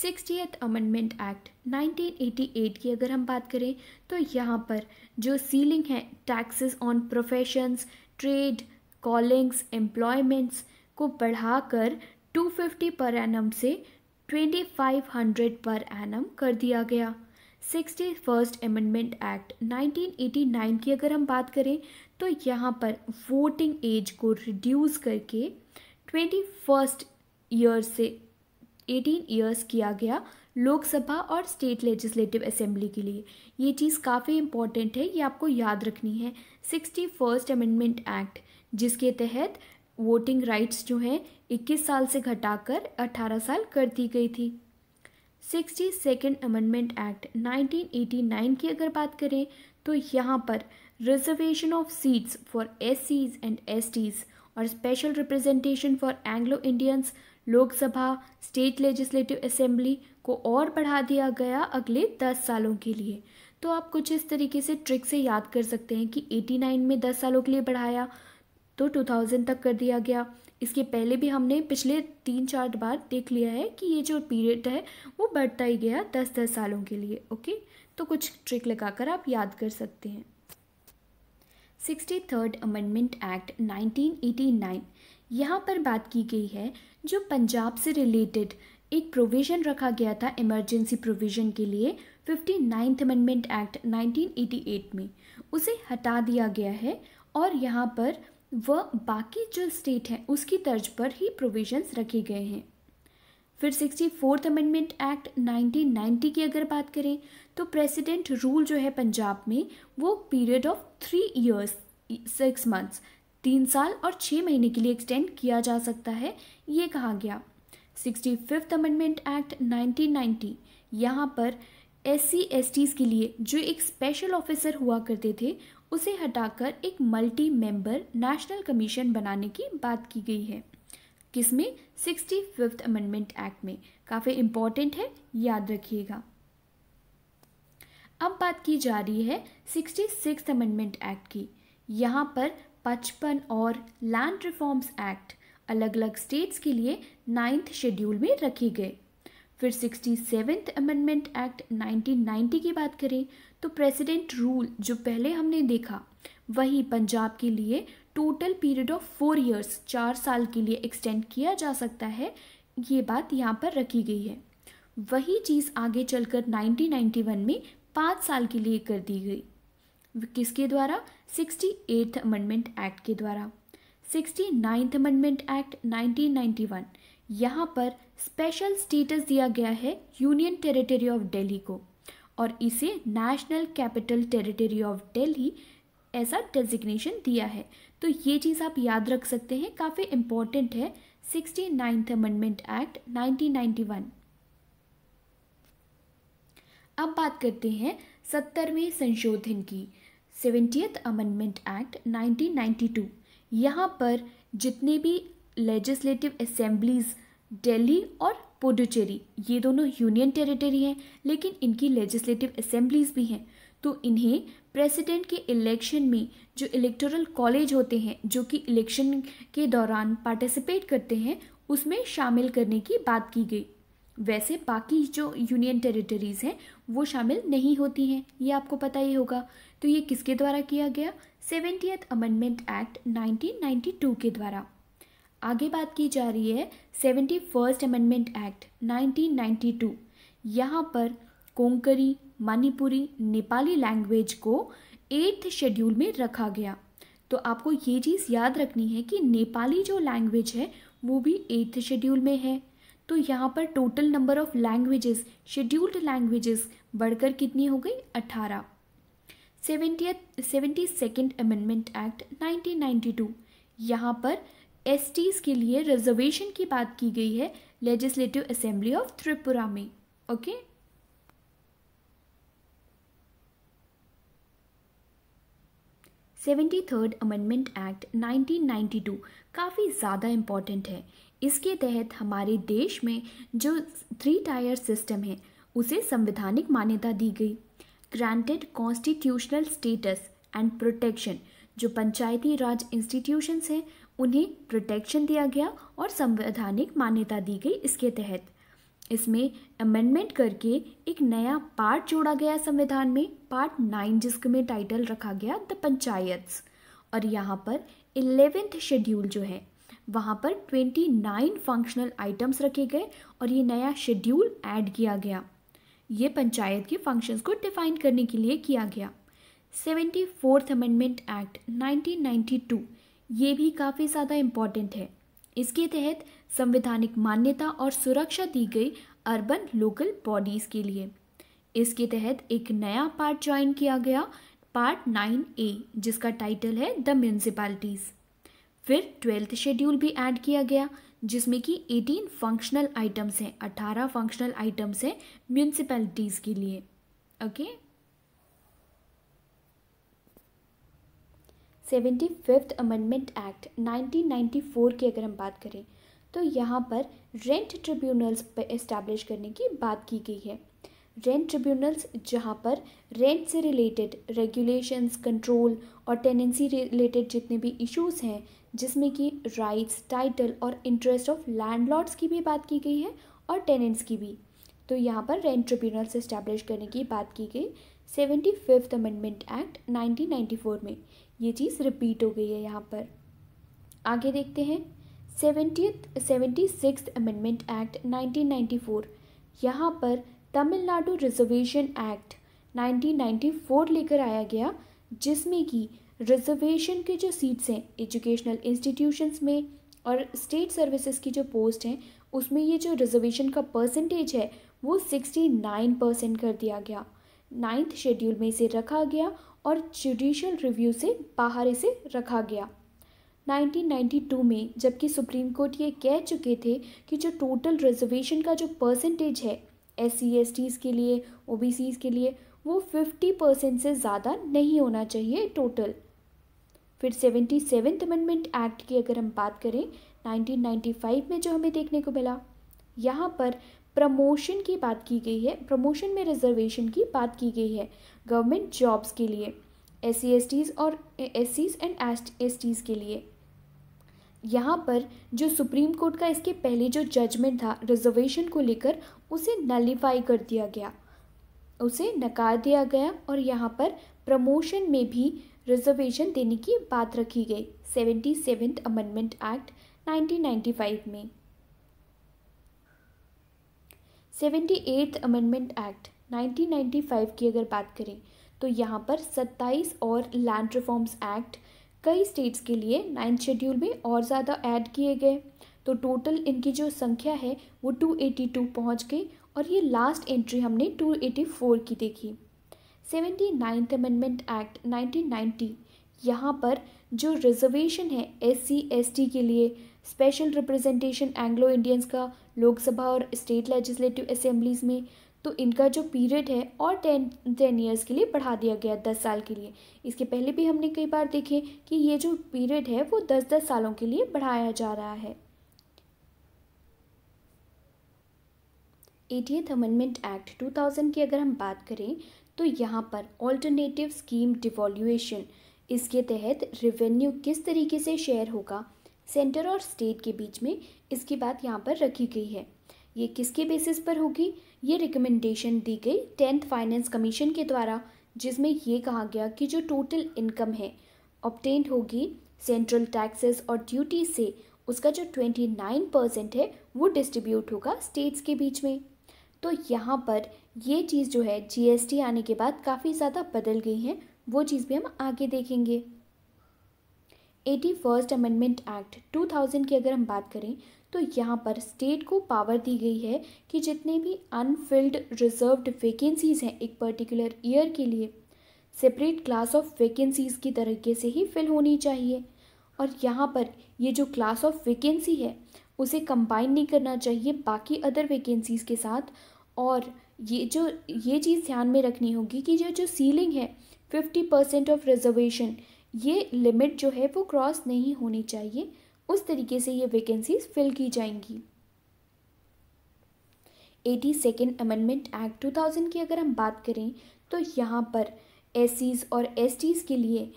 सिक्सटीथ अमेंडमेंट एक्ट 1988 की अगर हम बात करें तो यहाँ पर जो सीलिंग है, taxes on professions trade callings employments को बढ़ाकर 250 पर एनम से 2500 पर एनम कर दिया गया। सिक्सटी फ़र्स्ट अमेंडमेंट एक्ट 1989 की अगर हम बात करें तो यहाँ पर वोटिंग एज को रिड्यूस करके ट्वेंटी फ़र्स्ट ईयर से एटीन ईयर्स किया गया लोकसभा और स्टेट लेजिस्लेटिव असेंबली के लिए। ये चीज़ काफ़ी इंपॉर्टेंट है, ये आपको याद रखनी है। सिक्सटी फ़र्स्ट अमेंडमेंट एक्ट जिसके तहत वोटिंग राइट्स जो हैं 21 साल से घटाकर 18 साल कर दी गई थी। सिक्सटी सेकेंड अमेंडमेंट एक्ट 1989 की अगर बात करें तो यहाँ पर reservation of seats for S and S और special representation for Anglo Indians Lok Sabha, state legislative assembly को और बढ़ा दिया गया अगले दस सालों के लिए। तो आप कुछ इस तरीके से ट्रिक से याद कर सकते हैं कि 89 में दस सालों के लिए बढ़ाया तो 2000 तक कर दिया गया। इसके पहले भी हमने पिछले तीन चार बार देख लिया है कि ये जो पीरियड है, वो बढ़ता ही गया दस दस सालों के लिए, ओके? तो कुछ ट्रिक लगाकर आप याद कर सकते हैं। सिक्सटी थर्ड अमेंडमेंट एक्ट 1989 यहाँ पर बात की गई है जो पंजाब से रिलेटेड एक प्रोविज़न रखा गया था इमरजेंसी प्रोविज़न के लिए फिफ्टी नाइन्थ अमेंडमेंट एक्ट 1988 में। उसे हटा दिया गया है और यहाँ पर वह बाकी जो स्टेट हैं, उसकी तर्ज पर ही प्रोविजंस रखे गए हैं। फिर सिक्सटी फोर्थ अमेंडमेंट एक्ट 1990 की अगर बात करें तो प्रेसिडेंट रूल जो है पंजाब में, वो period of three years six months तीन साल और छः महीने के लिए एक्सटेंड किया जा सकता है, ये कहा गया। सिक्सटी फिफ्थ अमेंडमेंट एक्ट 1990 यहाँ पर एस सी के लिए जो एक स्पेशल ऑफिसर हुआ करते थे, उसे हटाकर एक मल्टी मेंबर नेशनल कमीशन बनाने की बात की गई है। किसमें? सिक्सटी फिफ्थ अमेंडमेंट एक्ट में। काफ़ी इंपॉर्टेंट है, याद रखिएगा। अब बात की जा रही है सिक्सटी सिक्स अमेंडमेंट एक्ट की। यहाँ पर पचपन और लैंड रिफॉर्म्स एक्ट अलग अलग स्टेट्स के लिए नाइन्थ शेड्यूल में रखे गए। फिर सिक्सटी सेवेंथ अमेंडमेंट एक्ट 1990 की बात करें तो प्रेसिडेंट रूल जो पहले हमने देखा, वही पंजाब के लिए total period of four years चार साल के लिए एक्सटेंड किया जा सकता है, ये बात यहाँ पर रखी गई है। वही चीज़ आगे चलकर 1991 में पाँच साल के लिए कर दी गई। किसके द्वारा? सिक्सटी एट्थ अमेंडमेंट एक्ट के द्वारा। सिक्सटी नाइन्थ अमेंडमेंट एक्ट 1991 यहाँ पर स्पेशल स्टेटस दिया गया है यूनियन टेरिटरी ऑफ़ दिल्ली को। और इसे national capital territory of Delhi ऐसा डेजिग्नेशन दिया है। तो ये चीज़ आप याद रख सकते हैं, काफ़ी इंपॉर्टेंट है सिक्सटी नाइन्थ अमेंडमेंट एक्ट 1991 अब बात करते हैं सत्तरवें संशोधन की। सेवेंटियथ अमेंडमेंट एक्ट 1992 यहाँ पर जितने भी लेजिस्लेटिव असेंबलीज, दिल्ली और पुडुचेरी, ये दोनों यूनियन टेरिटरी हैं, लेकिन इनकी लेजिस्लेटिव असेंबलीज भी हैं। तो इन्हें प्रेसिडेंट के इलेक्शन में जो इलेक्टोरल कॉलेज होते हैं, जो कि इलेक्शन के दौरान पार्टिसिपेट करते हैं, उसमें शामिल करने की बात की गई। वैसे बाकी जो यूनियन टेरिटरीज़ हैं, वो शामिल नहीं होती हैं, ये आपको पता ही होगा। तो ये किसके द्वारा किया गया? सेवेंटियथ अमेंडमेंट एक्ट 1992 के द्वारा। आगे बात की जा रही है, सेवेंटी फ़र्स्ट अमेंडमेंट एक्ट 1992 यहाँ पर कोंकणी, मणिपुरी, नेपाली लैंग्वेज को एट्थ शेड्यूल में रखा गया। तो आपको ये चीज़ याद रखनी है कि नेपाली जो लैंग्वेज है, वो भी एट्थ शेड्यूल में है। तो यहाँ पर total number of languages, scheduled languages बढ़कर कितनी हो गई? Seventieth seventy second amendment act 1992 यहाँ पर एस के लिए रिजर्वेशन की बात की गई है लेजिस्लेटिव असेंबली ऑफ़ त्रिपुरा में okay seventy third amendment act 1992 काफ़ी ज़्यादा इंपॉर्टेंट है। इसके तहत हमारे देश में जो थ्री टायर सिस्टम है, उसे संवैधानिक मान्यता दी गई। Granted constitutional status and protection जो पंचायती राज इंस्टीट्यूशंस हैं, उन्हें प्रोटेक्शन दिया गया और संवैधानिक मान्यता दी गई इसके तहत। इसमें अमेंडमेंट करके एक नया पार्ट जोड़ा गया संविधान में पार्ट नाइन जिसमें टाइटल रखा गया द पंचायत्स और यहाँ पर इलेवेंथ शेड्यूल जो है, वहाँ पर ट्वेंटी नाइन फंक्शनल आइटम्स रखे गए और ये नया शेड्यूल ऐड किया गया। ये पंचायत के फ़ंक्शंस को डिफाइन करने के लिए किया गया। सेवेंटी फोर्थ अमेंडमेंट एक्ट 1992 ये भी काफ़ी ज़्यादा इंपॉर्टेंट है। इसके तहत संवैधानिक मान्यता और सुरक्षा दी गई अर्बन लोकल बॉडीज़ के लिए। इसके तहत एक नया पार्ट ज्वाइन किया गया पार्ट नाइन ए जिसका टाइटल है द म्यूनसिपालिटीज़ फिर ट्वेल्थ शेड्यूल भी ऐड किया गया जिसमें कि 18 फंक्शनल आइटम्स हैं 18 फंक्शनल आइटम्स हैं म्यूनसिपैलिटीज़ के लिए okay seventy fifth amendment act 1994 की अगर हम बात करें तो यहाँ पर रेंट ट्रिब्यूनल्स पर इस्टेब्लिश करने की बात की गई है। रेंट ट्रिब्यूनल्स जहाँ पर रेंट से रिलेटेड रेगुलेशंस कंट्रोल और टेनेंसी रिलेटेड जितने भी इश्यूज़ हैं जिसमें कि राइट्स टाइटल और इंटरेस्ट ऑफ़ लैंडलॉर्ड्स की भी बात की गई है और टेनेंट्स की भी। तो यहाँ पर रेंट ट्रिब्यूनल्स इस्टेब्लिश करने की बात की गई सेवेंटी फिफ्थ अमेंडमेंट एक्ट 1994 में। ये चीज़ रिपीट हो गई है यहाँ पर। आगे देखते हैं seventy seventy six amendment act 1994 यहाँ पर तमिलनाडु रिजर्वेशन एक्ट 1994 लेकर आया गया, जिसमें कि रिजर्वेशन के जो सीट्स हैं, एजुकेशनल इंस्टीट्यूशंस में और स्टेट सर्विसेज़ की जो पोस्ट हैं, उसमें ये जो रिजर्वेशन का परसेंटेज है, वो सिक्सटी नाइन परसेंट कर दिया गया। नाइन्थ शेड्यूल में इसे रखा गया और जुडिशल रिव्यू से बाहर इसे रखा गया। 1992 में जबकि सुप्रीम कोर्ट ये कह चुके थे कि जो टोटल रिजर्वेशन का जो परसेंटेज है एस सी के लिए ओ के लिए, वो फिफ्टी परसेंट से ज़्यादा नहीं होना चाहिए टोटल फिर सेवेंटी सेवेंथ अमेंडमेंट एक्ट की अगर हम बात करें 1995 में जो हमें देखने को मिला, यहाँ पर प्रमोशन की बात की गई है प्रमोशन में रिजर्वेशन की बात की गई है गवर्नमेंट जॉब्स के लिए एस सी टीज़ और एस एंड एस के लिए। यहाँ पर जो सुप्रीम कोर्ट का इसके पहले जो जजमेंट था रिजर्वेशन को लेकर, उसे नलीफाई कर दिया गया। उसे नकार दिया गया और यहाँ पर प्रमोशन में भी रिजर्वेशन देने की बात रखी गई। सेवेंटी सेवेंथ अमेंडमेंट एक्ट 1995 में। सेवेंटी एट्थ अमेंडमेंट एक्ट 1995 की अगर बात करें तो यहाँ पर 27 और लैंड रिफॉर्म्स एक्ट कई स्टेट्स के लिए नाइन्थ शेड्यूल में और ज़्यादा ऐड किए गए। तो टोटल इनकी जो संख्या है, वो 282 पहुँच गई और ये लास्ट एंट्री हमने 284 की देखी। सेवेंटी नाइन्थ अमेंडमेंट एक्ट 1990 यहाँ पर जो रिजर्वेशन है एस सी एस टी के लिए स्पेशल रिप्रेजेंटेशन एंग्लो इंडियंस का, लोकसभा और स्टेट लेजिस्लेटिव असेंबलीज़ में तो इनका जो पीरियड है और टेन टेन ईयर्स के लिए बढ़ा दिया गया, दस साल के लिए। इसके पहले भी हमने कई बार देखे कि ये जो पीरियड है, वो दस दस सालों के लिए बढ़ाया जा रहा है। एटीएथ अमेंडमेंट एक्ट 2000 की अगर हम बात करें तो यहाँ पर ऑल्टरनेटिव स्कीम डिवॉल्यूएशन इसके तहत रिवेन्यू किस तरीके से शेयर होगा? सेंटर और स्टेट के बीच में इसकी बात यहाँ पर रखी गई है। ये किसके बेसिस पर होगी? ये रिकमेंडेशन दी गई टेंथ फाइनेंस कमीशन के द्वारा, जिसमें ये कहा गया कि जो टोटल इनकम है ऑप्टेंड होगी सेंट्रल टैक्सेस और ड्यूटी से, उसका जो ट्वेंटी नाइन परसेंट है, वो डिस्ट्रीब्यूट होगा स्टेट्स के बीच में। तो यहाँ पर ये चीज़ जो है जीएसटी आने के बाद काफ़ी ज़्यादा बदल गई है। वो चीज़ भी हम आगे देखेंगे। एटी फ़र्स्ट अमेंडमेंट एक्ट 2000 की अगर हम बात करें तो यहाँ पर स्टेट को पावर दी गई है कि जितने भी अनफिल्ड रिजर्व्ड वैकेंसीज़ हैं एक पर्टिकुलर ईयर के लिए सेपरेट क्लास ऑफ़ वैकेंसीज़ की तरीके से ही फिल होनी चाहिए। और यहाँ पर ये जो क्लास ऑफ़ वैकेंसी है, उसे कंबाइन नहीं करना चाहिए, बाकी अदर वैकेंसीज़ के साथ और ये जो, ये चीज़ ध्यान में रखनी होगी कि जो जो सीलिंग है फिफ्टी परसेंट ऑफ़ रिजर्वेशन ये लिमिट जो है वो क्रॉस नहीं होनी चाहिए। उस तरीके से ये वैकेंसीज फिल की जाएँगी। एटी सेकेंड अमेंडमेंट एक्ट 2000 की अगर हम बात करें तो यहाँ पर एस और एस के लिए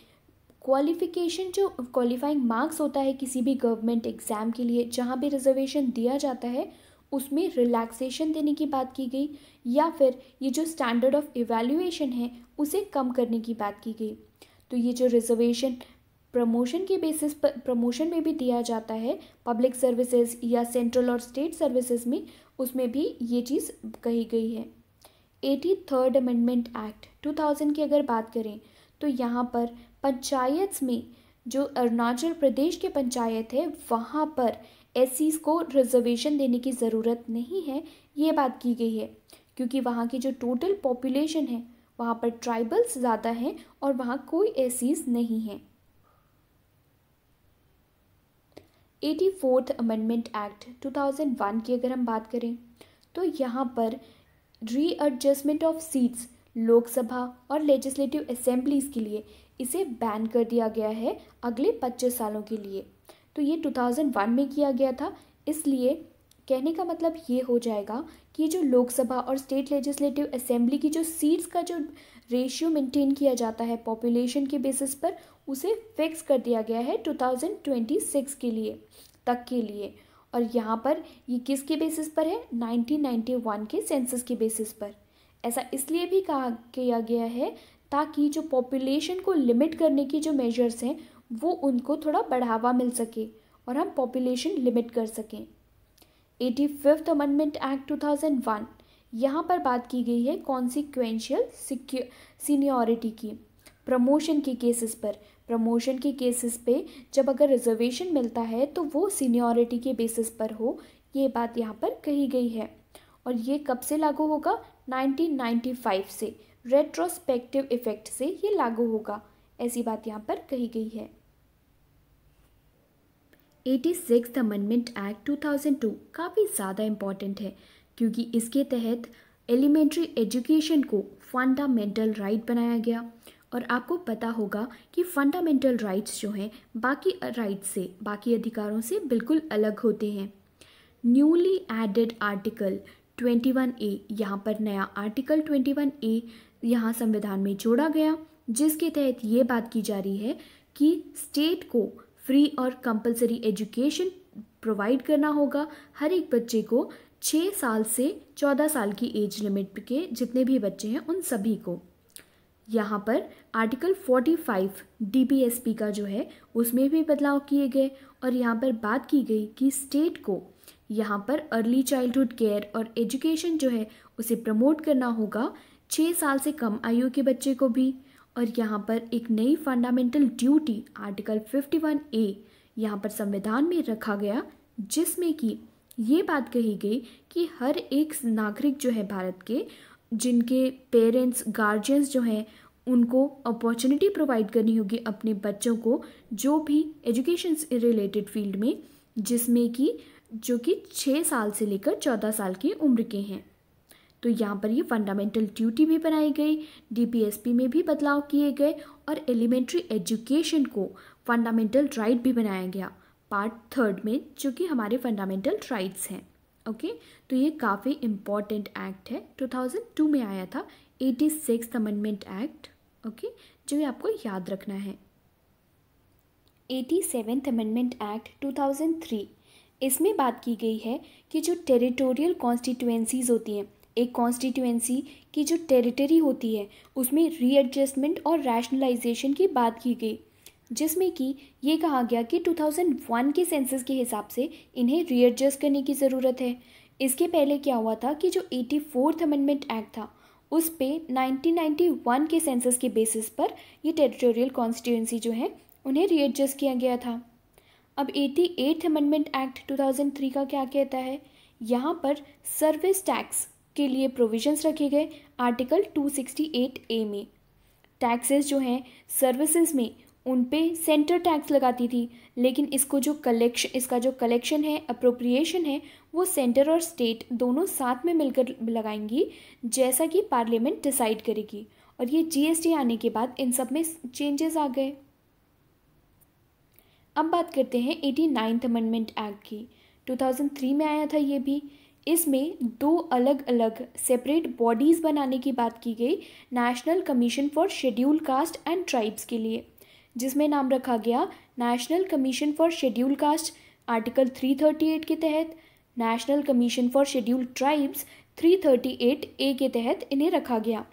क्वालिफिकेशन जो क्वालिफाइंग मार्क्स होता है किसी भी गवर्नमेंट एग्ज़ाम के लिए, जहाँ भी रिजर्वेशन दिया जाता है उसमें रिलैक्सेशन देने की बात की गई या फिर ये जो स्टैंडर्ड ऑफ़ इवेल्युएशन है, उसे कम करने की बात की गई। तो ये जो रिजर्वेशन प्रमोशन के बेसिस पर प्रमोशन में भी दिया जाता है पब्लिक सर्विसेज़ या सेंट्रल और स्टेट सर्विसेज़ में, उसमें भी ये चीज़ कही गई है। एटी थर्ड अमेंडमेंट एक्ट 2000 की अगर बात करें तो यहाँ पर पंचायत में जो अरुणाचल प्रदेश के पंचायत है, वहाँ पर एस को रिजर्वेशन देने की ज़रूरत नहीं है, ये बात की गई है। क्योंकि वहाँ की जो टोटल पॉपुलेशन है, वहाँ पर ट्राइबल्स ज़्यादा हैं और वहाँ कोई एस नहीं है। एटी फोर्थ अमेंडमेंट एक्ट 2001 की अगर हम बात करें तो यहाँ पर रीएडजस्टमेंट ऑफ़ सीट्स लोकसभा और लेजिस्लेटिव असेंबलीज के लिए इसे बैन कर दिया गया है अगले 25 सालों के लिए। तो ये 2001 में किया गया था। इसलिए कहने का मतलब ये हो जाएगा कि जो लोकसभा और स्टेट लेजिस्लेटिव असेंबली की जो सीट्स का जो रेशियो मेंटेन किया जाता है पॉपुलेशन के बेसिस पर, उसे फिक्स कर दिया गया है 2026 के लिए, तक के लिए। और यहाँ पर ये किसके बेसिस पर है? 1991 के सेंसस के बेसिस पर। ऐसा इसलिए भी कहा किया गया है ताकि जो पॉपुलेशन को लिमिट करने की जो मेजर्स हैं वो उनको थोड़ा बढ़ावा मिल सके और हम पॉपुलेशन लिमिट कर सकें। एटी फिफ्थ अमेंडमेंट एक्ट 2001 यहाँ पर बात की गई है कॉन्सिक्वेंशियल सीनियोरिटी की प्रमोशन के केसेस पर। प्रमोशन के केसेस पे जब अगर रिजर्वेशन मिलता है तो वो सीनियोरिटी के बेसिस पर हो, ये बात यहाँ पर कही गई है। और ये कब से लागू होगा? 1995 से। रेट्रोस्पेक्टिव इफ़ेक्ट से ये लागू होगा। ऐसी बात यहाँ पर कही गई है। एटी सिक्स अमेंडमेंट एक्ट 2002 काफ़ी ज़्यादा इंपॉर्टेंट है, क्योंकि इसके तहत एलिमेंट्री एजुकेशन को फंडामेंटल राइट right बनाया गया और आपको पता होगा कि फंडामेंटल राइट्स जो हैं, बाकी राइट्स से, बाकी अधिकारों से बिल्कुल अलग होते हैं। न्यूली एडेड आर्टिकल 21 ए यहाँ पर नया आर्टिकल 21 ए यहाँ संविधान में जोड़ा गया। जिसके तहत ये बात की जा रही है कि स्टेट को फ्री और कंपलसरी एजुकेशन प्रोवाइड करना होगा हर एक बच्चे को छः साल से चौदह साल की एज लिमिट के जितने भी बच्चे हैं उन सभी को। यहाँ पर आर्टिकल फोर्टी 45 डीपीएसपी का जो है, उसमें भी बदलाव किए गए और यहाँ पर बात की गई कि स्टेट को यहाँ पर अर्ली चाइल्डहुड केयर और एजुकेशन जो है, उसे प्रमोट करना होगा छः साल से कम आयु के बच्चे को भी। और यहाँ पर एक नई फंडामेंटल ड्यूटी आर्टिकल 51 ए यहाँ पर संविधान में रखा गया, जिसमें कि ये बात कही गई कि हर एक नागरिक जो है भारत के, जिनके पेरेंट्स गार्जियंस जो हैं, उनको अपॉर्चुनिटी प्रोवाइड करनी होगी अपने बच्चों को जो भी एजुकेशन रिलेटेड फ़ील्ड में, जिसमें कि जो कि छः साल से लेकर चौदह साल की उम्र के हैं। तो यहाँ पर ये फंडामेंटल ड्यूटी भी बनाई गई डीपीएसपी में भी बदलाव किए गए और एलिमेंट्री एजुकेशन को फंडामेंटल राइट भी बनाया गया। पार्ट थर्ड में, जो कि हमारे फंडामेंटल राइट्स हैं ओके तो ये काफ़ी इंपॉर्टेंट एक्ट है। 2002 में आया था eighty six amendment act okay जो ये आपको याद रखना है। एटी सेवेंथ अमेंडमेंट एक्ट 2003 इसमें बात की गई है कि जो टेरिटोरियल कॉन्स्टिट्यूएंसीज होती हैं एक कॉन्स्टिट्यूएंसी की जो टेरिटरी होती है, उसमें रीएडजस्टमेंट और रैशनलाइजेशन की बात की गई, जिसमें कि ये कहा गया कि 2001 के सेंसस के हिसाब से इन्हें रीएडजस्ट करने की ज़रूरत है। इसके पहले क्या हुआ था कि जो एटी फोर्थ अमेंडमेंट एक्ट था, उस पे 1991 के सेंसस के बेसिस पर ये टेरिटोरियल कॉन्स्टिट्यूंसी जो है, उन्हें रीएडजस्ट किया गया था। अब एटी एट्थ अमेंडमेंट एक्ट 2003 का क्या कहता है? यहाँ पर सर्विस टैक्स के लिए प्रोविजंस रखे गए आर्टिकल 268 ए में। टैक्सेस जो हैं सर्विसेज़ में, उन पे सेंटर टैक्स लगाती थी, लेकिन इसको जो कलेक्शन इसका जो कलेक्शन है अप्रोप्रिएशन है, वो सेंटर और स्टेट दोनों साथ में मिलकर लगाएँगी, जैसा कि पार्लियामेंट डिसाइड करेगी। और ये जीएसटी आने के बाद इन सब में चेंजेस आ गए। अब बात करते हैं एटी नाइन्थ अमेंडमेंट एक्ट की 2003 में आया था ये भी। इसमें दो अलग अलग सेपरेट बॉडीज़ बनाने की बात की गई national commission for schedule caste and tribes के लिए, जिसमें नाम रखा गया national commission for schedule caste article 338 के तहत national commission for schedule tribes 338 A के तहत इन्हें रखा गया।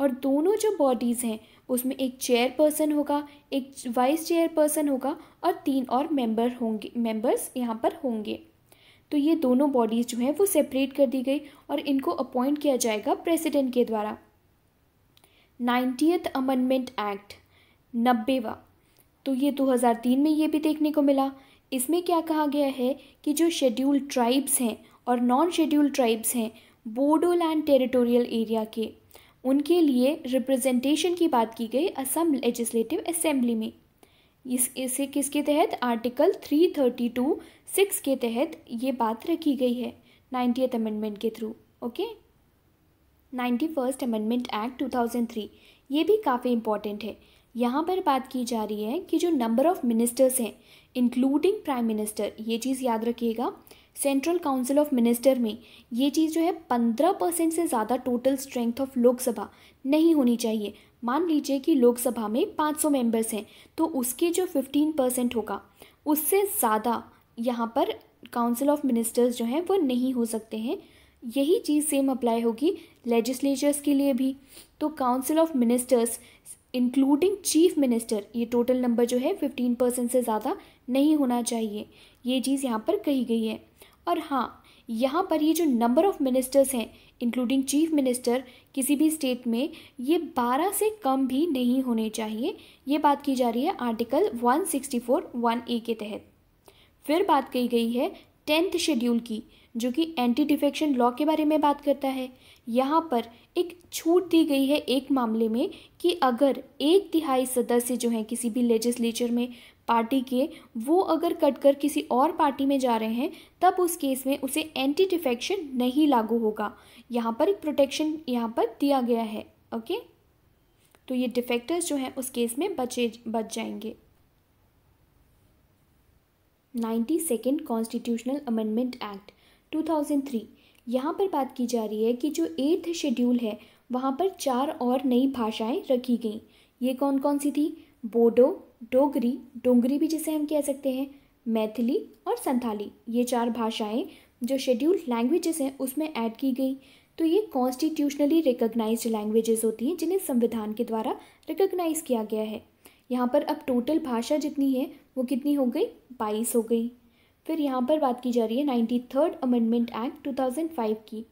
और दोनों जो बॉडीज़ हैं, उसमें एक चेयरपर्सन होगा, एक वाइस चेयरपर्सन होगा और तीन और मेंबर होंगे मेंबर्स यहाँ पर होंगे। तो ये दोनों बॉडीज़ जो हैं वो सेपरेट कर दी गई और इनको अपॉइंट किया जाएगा प्रेसिडेंट के द्वारा। नाइन्टीथ अमेंडमेंट एक्ट नब्बेवा। तो ये 2003 में ये भी देखने को मिला। इसमें क्या कहा गया है कि जो शेड्यूल्ड ट्राइब्स हैं और नॉन शेड्यूल्ड ट्राइब्स हैं बोडोलैंड टेरिटोरियल एरिया के, उनके लिए रिप्रेजेंटेशन की बात की गई असम लेजिस्लेटिव असेंबली में। इस, इसे किसके तहत? Article three thirty two six के तहत ये बात रखी गई है नाइन्टी अमेंडमेंट के through okay ninety first amendment act two thousand three ये भी काफ़ी इंपॉर्टेंट है। यहाँ पर बात की जा रही है कि जो नंबर ऑफ़ मिनिस्टर्स हैं इंक्लूडिंग प्राइम मिनिस्टर ये चीज़ याद रखिएगा सेंट्रल काउंसिल ऑफ़ मिनिस्टर में ये चीज़ जो है पंद्रह परसेंट से ज़्यादा टोटल स्ट्रेंथ ऑफ़ लोकसभा नहीं होनी चाहिए। मान लीजिए कि लोकसभा में पाँच सौ मेंबर्स हैं तो उसके जो फिफ्टीन परसेंट होगा, उससे ज़्यादा यहाँ पर काउंसिल ऑफ़ मिनिस्टर्स जो हैं वो नहीं हो सकते हैं। यही चीज़ सेम अप्लाई होगी लेजिस्लेचर्स के लिए भी। तो council of ministers including chief minister ये टोटल नंबर जो है फिफ्टीन परसेंट से ज़्यादा नहीं होना चाहिए। ये चीज़ यहाँ पर कही गई है। और हाँ यहाँ पर ये जो नंबर ऑफ़ मिनिस्टर्स हैं इंक्लूडिंग चीफ मिनिस्टर किसी भी स्टेट में, ये बारह से कम भी नहीं होने चाहिए। ये बात की जा रही है article one sixty four one A के तहत। फिर बात कही गई है टेंथ शेड्यूल की, जो कि एंटी डिफेक्शन लॉ के बारे में बात करता है। यहाँ पर एक छूट दी गई है एक मामले में कि अगर एक तिहाई सदस्य जो हैं किसी भी लेजिस्लेचर में पार्टी के, वो अगर कट कर किसी और पार्टी में जा रहे हैं, तब उस केस में उसे एंटी डिफेक्शन नहीं लागू होगा। यहाँ पर एक प्रोटेक्शन यहाँ पर दिया गया है, ओके? तो ये डिफेक्टर्स जो हैं, उस केस में बचे, बच जाएँगे। Ninety second constitutional amendment act 2003 यहाँ पर बात की जा रही है कि जो एट्थ शेड्यूल है, वहाँ पर चार और नई भाषाएँ रखी गई। ये कौन कौन सी थी? बोडो डोगरी, डोंगरी भी जिसे हम कह सकते हैं, मैथिली और संथाली। ये चार भाषाएँ जो शेड्यूल्ड लैंग्वेजेस हैं, उसमें ऐड की गई। तो ये कॉन्स्टिट्यूशनली रिकोगनाइज लैंग्वेजेस होती हैं, जिन्हें संविधान के द्वारा रिकोगनाइज किया गया है। यहाँ पर अब टोटल भाषा जितनी है, वो कितनी हो गई? बाईस हो गई। फिर यहाँ पर बात की जा रही है नाइन्टी थर्ड अमेंडमेंट एक्ट 2005 की।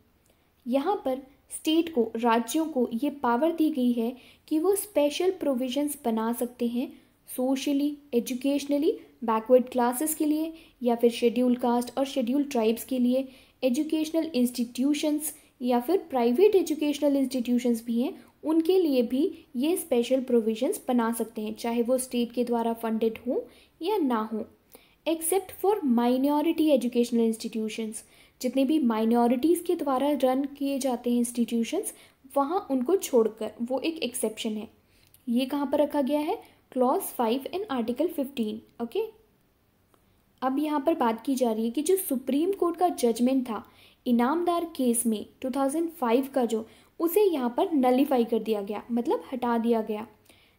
यहाँ पर स्टेट को, राज्यों को ये पावर दी गई है कि वो स्पेशल प्रोविजंस बना सकते हैं सोशली एजुकेशनली बैकवर्ड क्लासेस के लिए या फिर शेड्यूल कास्ट और शेड्यूल ट्राइब्स के लिए एजुकेशनल इंस्टीट्यूशंस या फिर प्राइवेट एजुकेशनल इंस्टीट्यूशंस भी हैं, उनके लिए भी ये स्पेशल प्रोविजंस बना सकते हैं, चाहे वो स्टेट के द्वारा फंडेड हों या ना हों except for minority educational institutions जितने भी माइनॉरिटीज़ के द्वारा रन किए जाते हैं इंस्टीट्यूशंस वहाँ उनको छोड़कर वो एक एक्सेप्शन है। ये कहाँ पर रखा गया है? Clause five and article fifteen okay अब यहाँ पर बात की जा रही है कि जो सुप्रीम कोर्ट का जजमेंट था, इनामदार केस में 2005 का जो, उसे यहाँ पर नलीफाई कर दिया गया मतलब हटा दिया गया।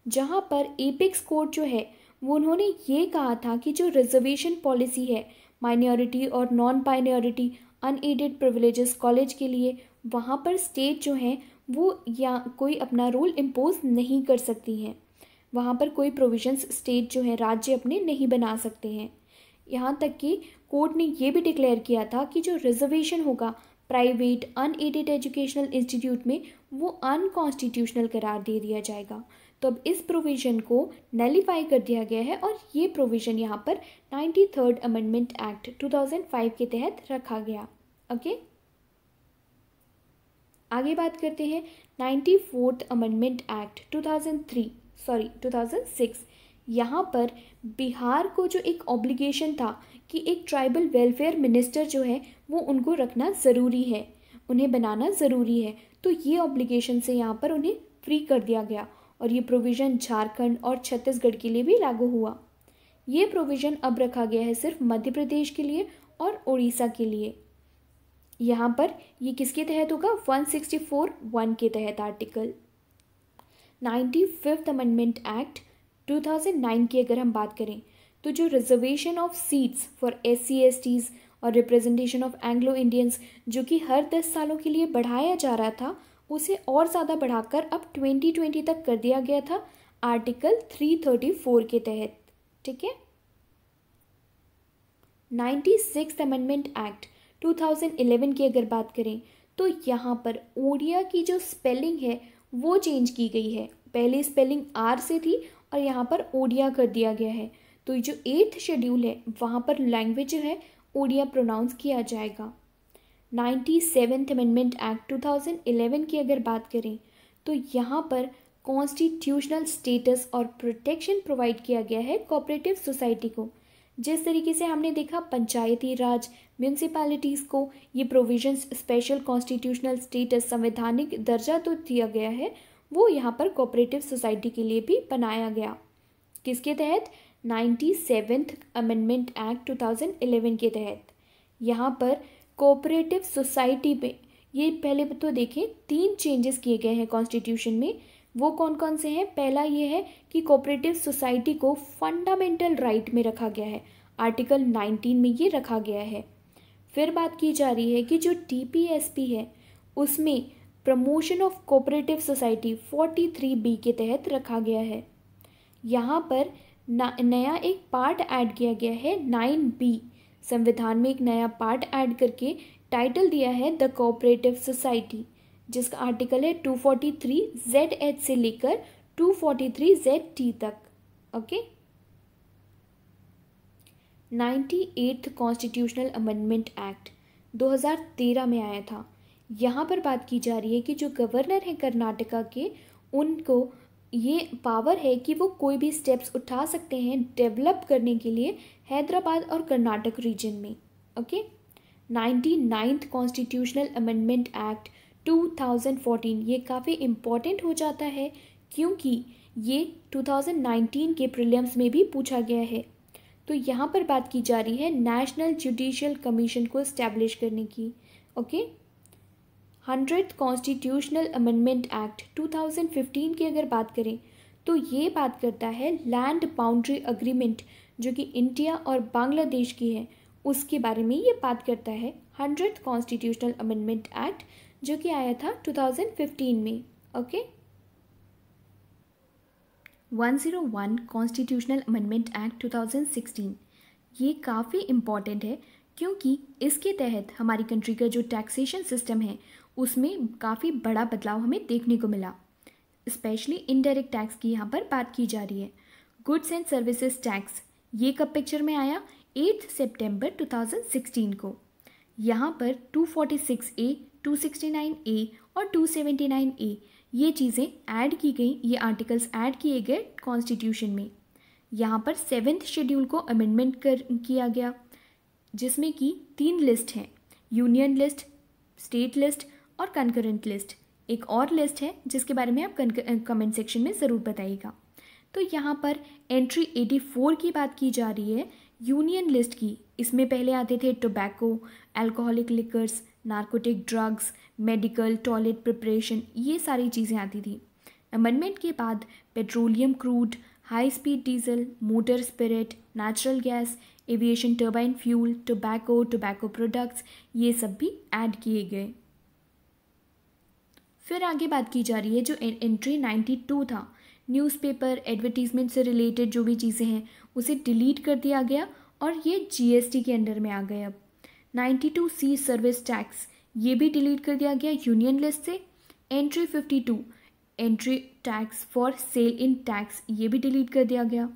जहाँ पर एपिक्स कोर्ट जो है, वो उन्होंने ये कहा था कि जो रिजर्वेशन पॉलिसी है माइनॉरिटी और non minority unaided privileges college के लिए, वहाँ पर स्टेट जो हैं, वो या कोई अपना रूल इम्पोज नहीं कर सकती हैं। वहाँ पर कोई प्रोविजंस स्टेट जो है, राज्य अपने नहीं बना सकते हैं। यहाँ तक कि कोर्ट ने ये भी डिक्लेयर किया था कि जो रिजर्वेशन होगा प्राइवेट अनएडेड एजुकेशनल इंस्टीट्यूट में, वो अनकॉन्स्टिट्यूशनल करार दे दिया जाएगा। तो अब इस प्रोविज़न को नलीफाई कर दिया गया है और ये प्रोविज़न यहाँ पर नाइन्टी थर्ड अमेंडमेंट एक्ट 2005 के तहत रखा गया। ओके आगे बात करते हैं ninety fourth amendment act 2003 sorry 2006 यहाँ पर बिहार को जो एक ऑब्लिगेशन था कि एक ट्राइबल वेलफेयर मिनिस्टर जो है, वो उनको रखना ज़रूरी है, उन्हें बनाना ज़रूरी है तो ये ऑब्लिगेशन से यहाँ पर उन्हें फ्री कर दिया गया और ये प्रोविज़न झारखंड और छत्तीसगढ़ के लिए भी लागू हुआ। ये प्रोविज़न अब रखा गया है सिर्फ़ मध्य प्रदेश के लिए और उड़ीसा के लिए। यहाँ पर ये किसके तहत होगा? 164 वन के तहत article ninety fifth amendment act 2009 की अगर हम बात करें तो जो reservation of seats for S C S Ts और रिप्रेजेंटेशन ऑफ़ एंग्लो इंडियंस जो कि हर दस सालों के लिए बढ़ाया जा रहा था, उसे और ज़्यादा बढ़ाकर अब ट्वेंटी ट्वेंटी तक कर दिया गया था आर्टिकल थ्री थर्टी फोर के तहत, ठीक है? Ninety six amendment act two thousand eleven की अगर बात करें तो यहाँ पर ओडिया की जो स्पेलिंग है वो चेंज की गई है। पहले स्पेलिंग आर से थी और यहाँ पर ओडिया कर दिया गया है। तो जो एट्थ शेड्यूल है, वहाँ पर लैंग्वेज जो है ओडिया प्रोनाउंस किया जाएगा। नाइन्टी सेवेंथ अमेंडमेंट एक्ट 2011 की अगर बात करें तो यहाँ पर कॉन्स्टिट्यूशनल स्टेटस और प्रोटेक्शन प्रोवाइड किया गया है कोऑपरेटिव सोसाइटी को। जिस तरीके से हमने देखा, पंचायती राज म्यूनसिपैलिटीज़ को ये प्रोविजंस स्पेशल कॉन्स्टिट्यूशनल स्टेटस संवैधानिक दर्जा तो दिया गया है, वो यहाँ पर कोऑपरेटिव सोसाइटी के लिए भी बनाया गया। किसके तहत? नाइन्टी सेवेंथ अमेंडमेंट एक्ट 2011 के तहत। यहाँ पर कोऑपरेटिव सोसाइटी पे ये पहले तो देखें, तीन चेंजेस किए गए हैं कॉन्स्टिट्यूशन में। वो कौन कौन से हैं? पहला ये है कि कोऑपरेटिव सोसाइटी को फंडामेंटल राइट right में रखा गया है। आर्टिकल 19 में ये रखा गया है। फिर बात की जा रही है कि जो टीपीएसपी है, उसमें promotion of cooperative society 43 B के तहत रखा गया है। यहाँ पर नया एक पार्ट ऐड किया गया है नाइन बी संविधान में एक नया पार्ट ऐड करके टाइटल दिया है द कोऑपरेटिव सोसाइटी जिसका आर्टिकल है 243 जेड एच से लेकर 243 जेड टी तक। Okay ninety eighth constitutional amendment act 2013 में आया था। यहाँ पर बात की जा रही है कि जो गवर्नर हैं कर्नाटका के, उनको ये पावर है कि वो कोई भी स्टेप्स उठा सकते हैं डेवलप करने के लिए हैदराबाद और कर्नाटक रीजन में okay ninety ninth constitutional amendment act 2014 ये काफ़ी इंपॉर्टेंट हो जाता है क्योंकि ये 2019 के प्रीलिम्स में भी पूछा गया है। तो यहाँ पर बात की जा रही है नेशनल जुडिशियल कमीशन को इस्टेब्लिश करने की okay hundred constitutional amendment act 2015 की अगर बात करें तो ये बात करता है लैंड बाउंड्री अग्रीमेंट जो कि इंडिया और बांग्लादेश की है, उसके बारे में ये बात करता है हंड्रेड कॉन्स्टिट्यूशनल अमेंडमेंट एक्ट जो कि आया था 2015 में ओके 101 कॉन्स्टिट्यूशनल अमेंडमेंट एक्ट 2016 ये काफ़ी इंपॉर्टेंट है, क्योंकि इसके तहत हमारी कंट्री का जो टैक्सेशन सिस्टम है, उसमें काफ़ी बड़ा बदलाव हमें देखने को मिला। स्पेशली इनडायरेक्ट टैक्स की यहाँ पर बात की जा रही है। गुड्स एंड सर्विसेज़ टैक्स ये कब पिक्चर में आया? एट्थ सितंबर 2016 को। यहाँ पर 246 ए 269 ए और 279 ए ये चीज़ें ऐड की गई, ये आर्टिकल्स ऐड किए गए कॉन्स्टिट्यूशन में। यहाँ पर सेवेंथ शेड्यूल को अमेंडमेंट कर, किया गया, जिसमें कि तीन लिस्ट हैं यूनियन लिस्ट स्टेट लिस्ट और कंकरेंट लिस्ट एक और लिस्ट है, जिसके बारे में आप कमेंट सेक्शन में ज़रूर बताइएगा। तो यहाँ पर एंट्री 84 की बात की जा रही है यूनियन लिस्ट की। इसमें पहले आते थे tobacco alcoholic liquors narcotic drugs medical toilet preparation ये सारी चीज़ें आती थी। अमेंडमेंट के बाद petroleum crude high speed diesel motor spirit natural gas aviation turbine fuel tobacco tobacco products ये सब भी ऐड किए गए। फिर आगे बात की जा रही है जो एंट्री 92 था। न्यूज़पेपर एडवर्टीज़मेंट से रिलेटेड जो भी चीज़ें हैं, उसे डिलीट कर दिया गया और ये जीएसटी के अंडर में आ गए अब। 92 सी सर्विस टैक्स ये भी डिलीट कर दिया गया यूनियन लिस्ट से। Entry 52 entry tax for sale in tax ये भी डिलीट कर दिया गया।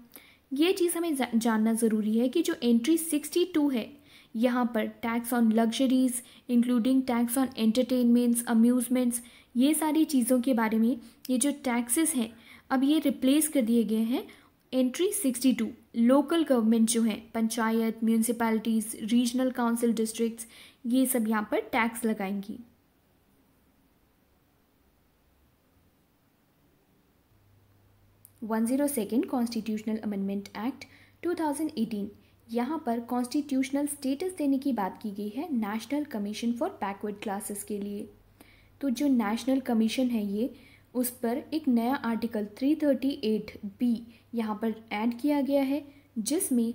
ये चीज़ हमें जानना ज़रूरी है कि जो एंट्री 62 है, यहाँ पर tax on luxuries including tax on entertainments amusements ये सारी चीज़ों के बारे में ये जो टैक्सेस हैं, अब ये रिप्लेस कर दिए गए हैं एंट्री 62 लोकल गवर्नमेंट जो है, panchayat municipalities regional council districts ये सब यहाँ पर tax लगाएँगी। One zero second constitutional amendment act 2018 यहाँ पर कॉन्स्टिट्यूशनल स्टेटस देने की बात की गई है national commission for backward classes के लिए। तो जो नेशनल कमीशन है ये, उस पर एक नया आर्टिकल 338 बी यहाँ पर ऐड किया गया है, जिसमें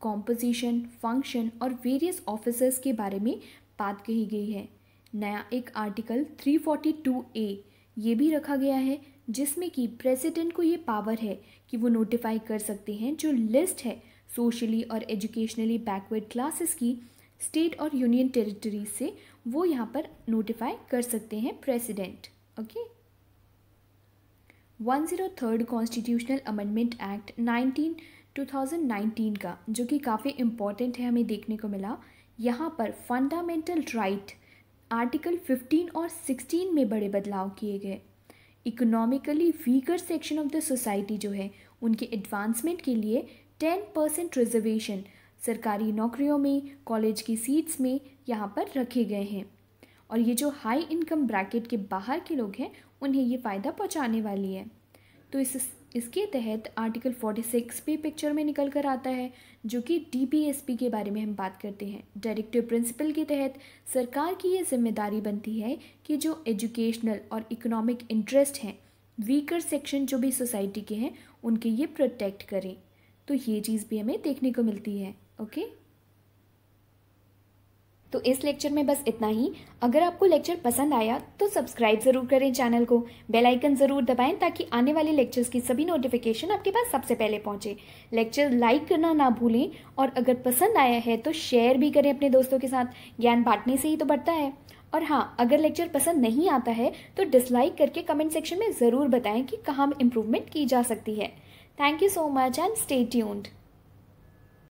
कॉम्पोजिशन फ़ंक्शन और वेरियस ऑफिसर्स के बारे में बात कही गई है नया एक आर्टिकल 342 ए ये भी रखा गया है, जिसमें कि प्रेसिडेंट को ये पावर है कि वो नोटिफाई कर सकते हैं जो लिस्ट है सोशली और एजुकेशनली बैकवर्ड क्लासेस की स्टेट और यूनियन टेरिटरी से वो यहाँ पर नोटिफाई कर सकते हैं president okay okay? 103rd constitutional amendment act 19 2019 का, जो कि काफ़ी इंपॉर्टेंट है हमें देखने को मिला। यहाँ पर फंडामेंटल राइट आर्टिकल 15 और 16 में बड़े बदलाव किए गए। Economically weaker section of the society जो है, उनके एडवांसमेंट के लिए टेन परसेंट रिजर्वेशन सरकारी नौकरियों में कॉलेज की सीट्स में यहाँ पर रखे गए हैं। और ये जो हाई इनकम ब्रैकेट के बाहर के लोग हैं उन्हें ये फ़ायदा पहुँचाने वाली है। तो इस, इसके तहत आर्टिकल 46 भी पिक्चर में निकल कर आता है, जो कि डीपीएसपी के बारे में हम बात करते हैं। डायरेक्टिव प्रिंसिपल के तहत सरकार की ये ज़िम्मेदारी बनती है कि जो एजुकेशनल और इकोनॉमिक इंटरेस्ट हैं वीकर सेक्शन जो भी सोसाइटी के हैं, उनके ये प्रोटेक्ट करें। तो ये चीज़ भी हमें देखने को मिलती है ओके तो इस लेक्चर में बस इतना ही। अगर आपको लेक्चर पसंद आया तो सब्सक्राइब ज़रूर करें चैनल को। बेल आइकन ज़रूर दबाएँ ताकि आने वाले लेक्चर्स की सभी नोटिफिकेशन आपके पास सबसे पहले पहुँचे। लेक्चर लाइक करना ना भूलें और अगर पसंद आया है तो शेयर भी करें अपने दोस्तों के साथ। ज्ञान बांटने से ही तो बढ़ता है। और हाँ अगर लेक्चर पसंद नहीं आता है तो डिसलाइक करके कमेंट सेक्शन में ज़रूर बताएँ कि कहाँ इम्प्रूवमेंट की जा सकती है। Thank you so much and stay tuned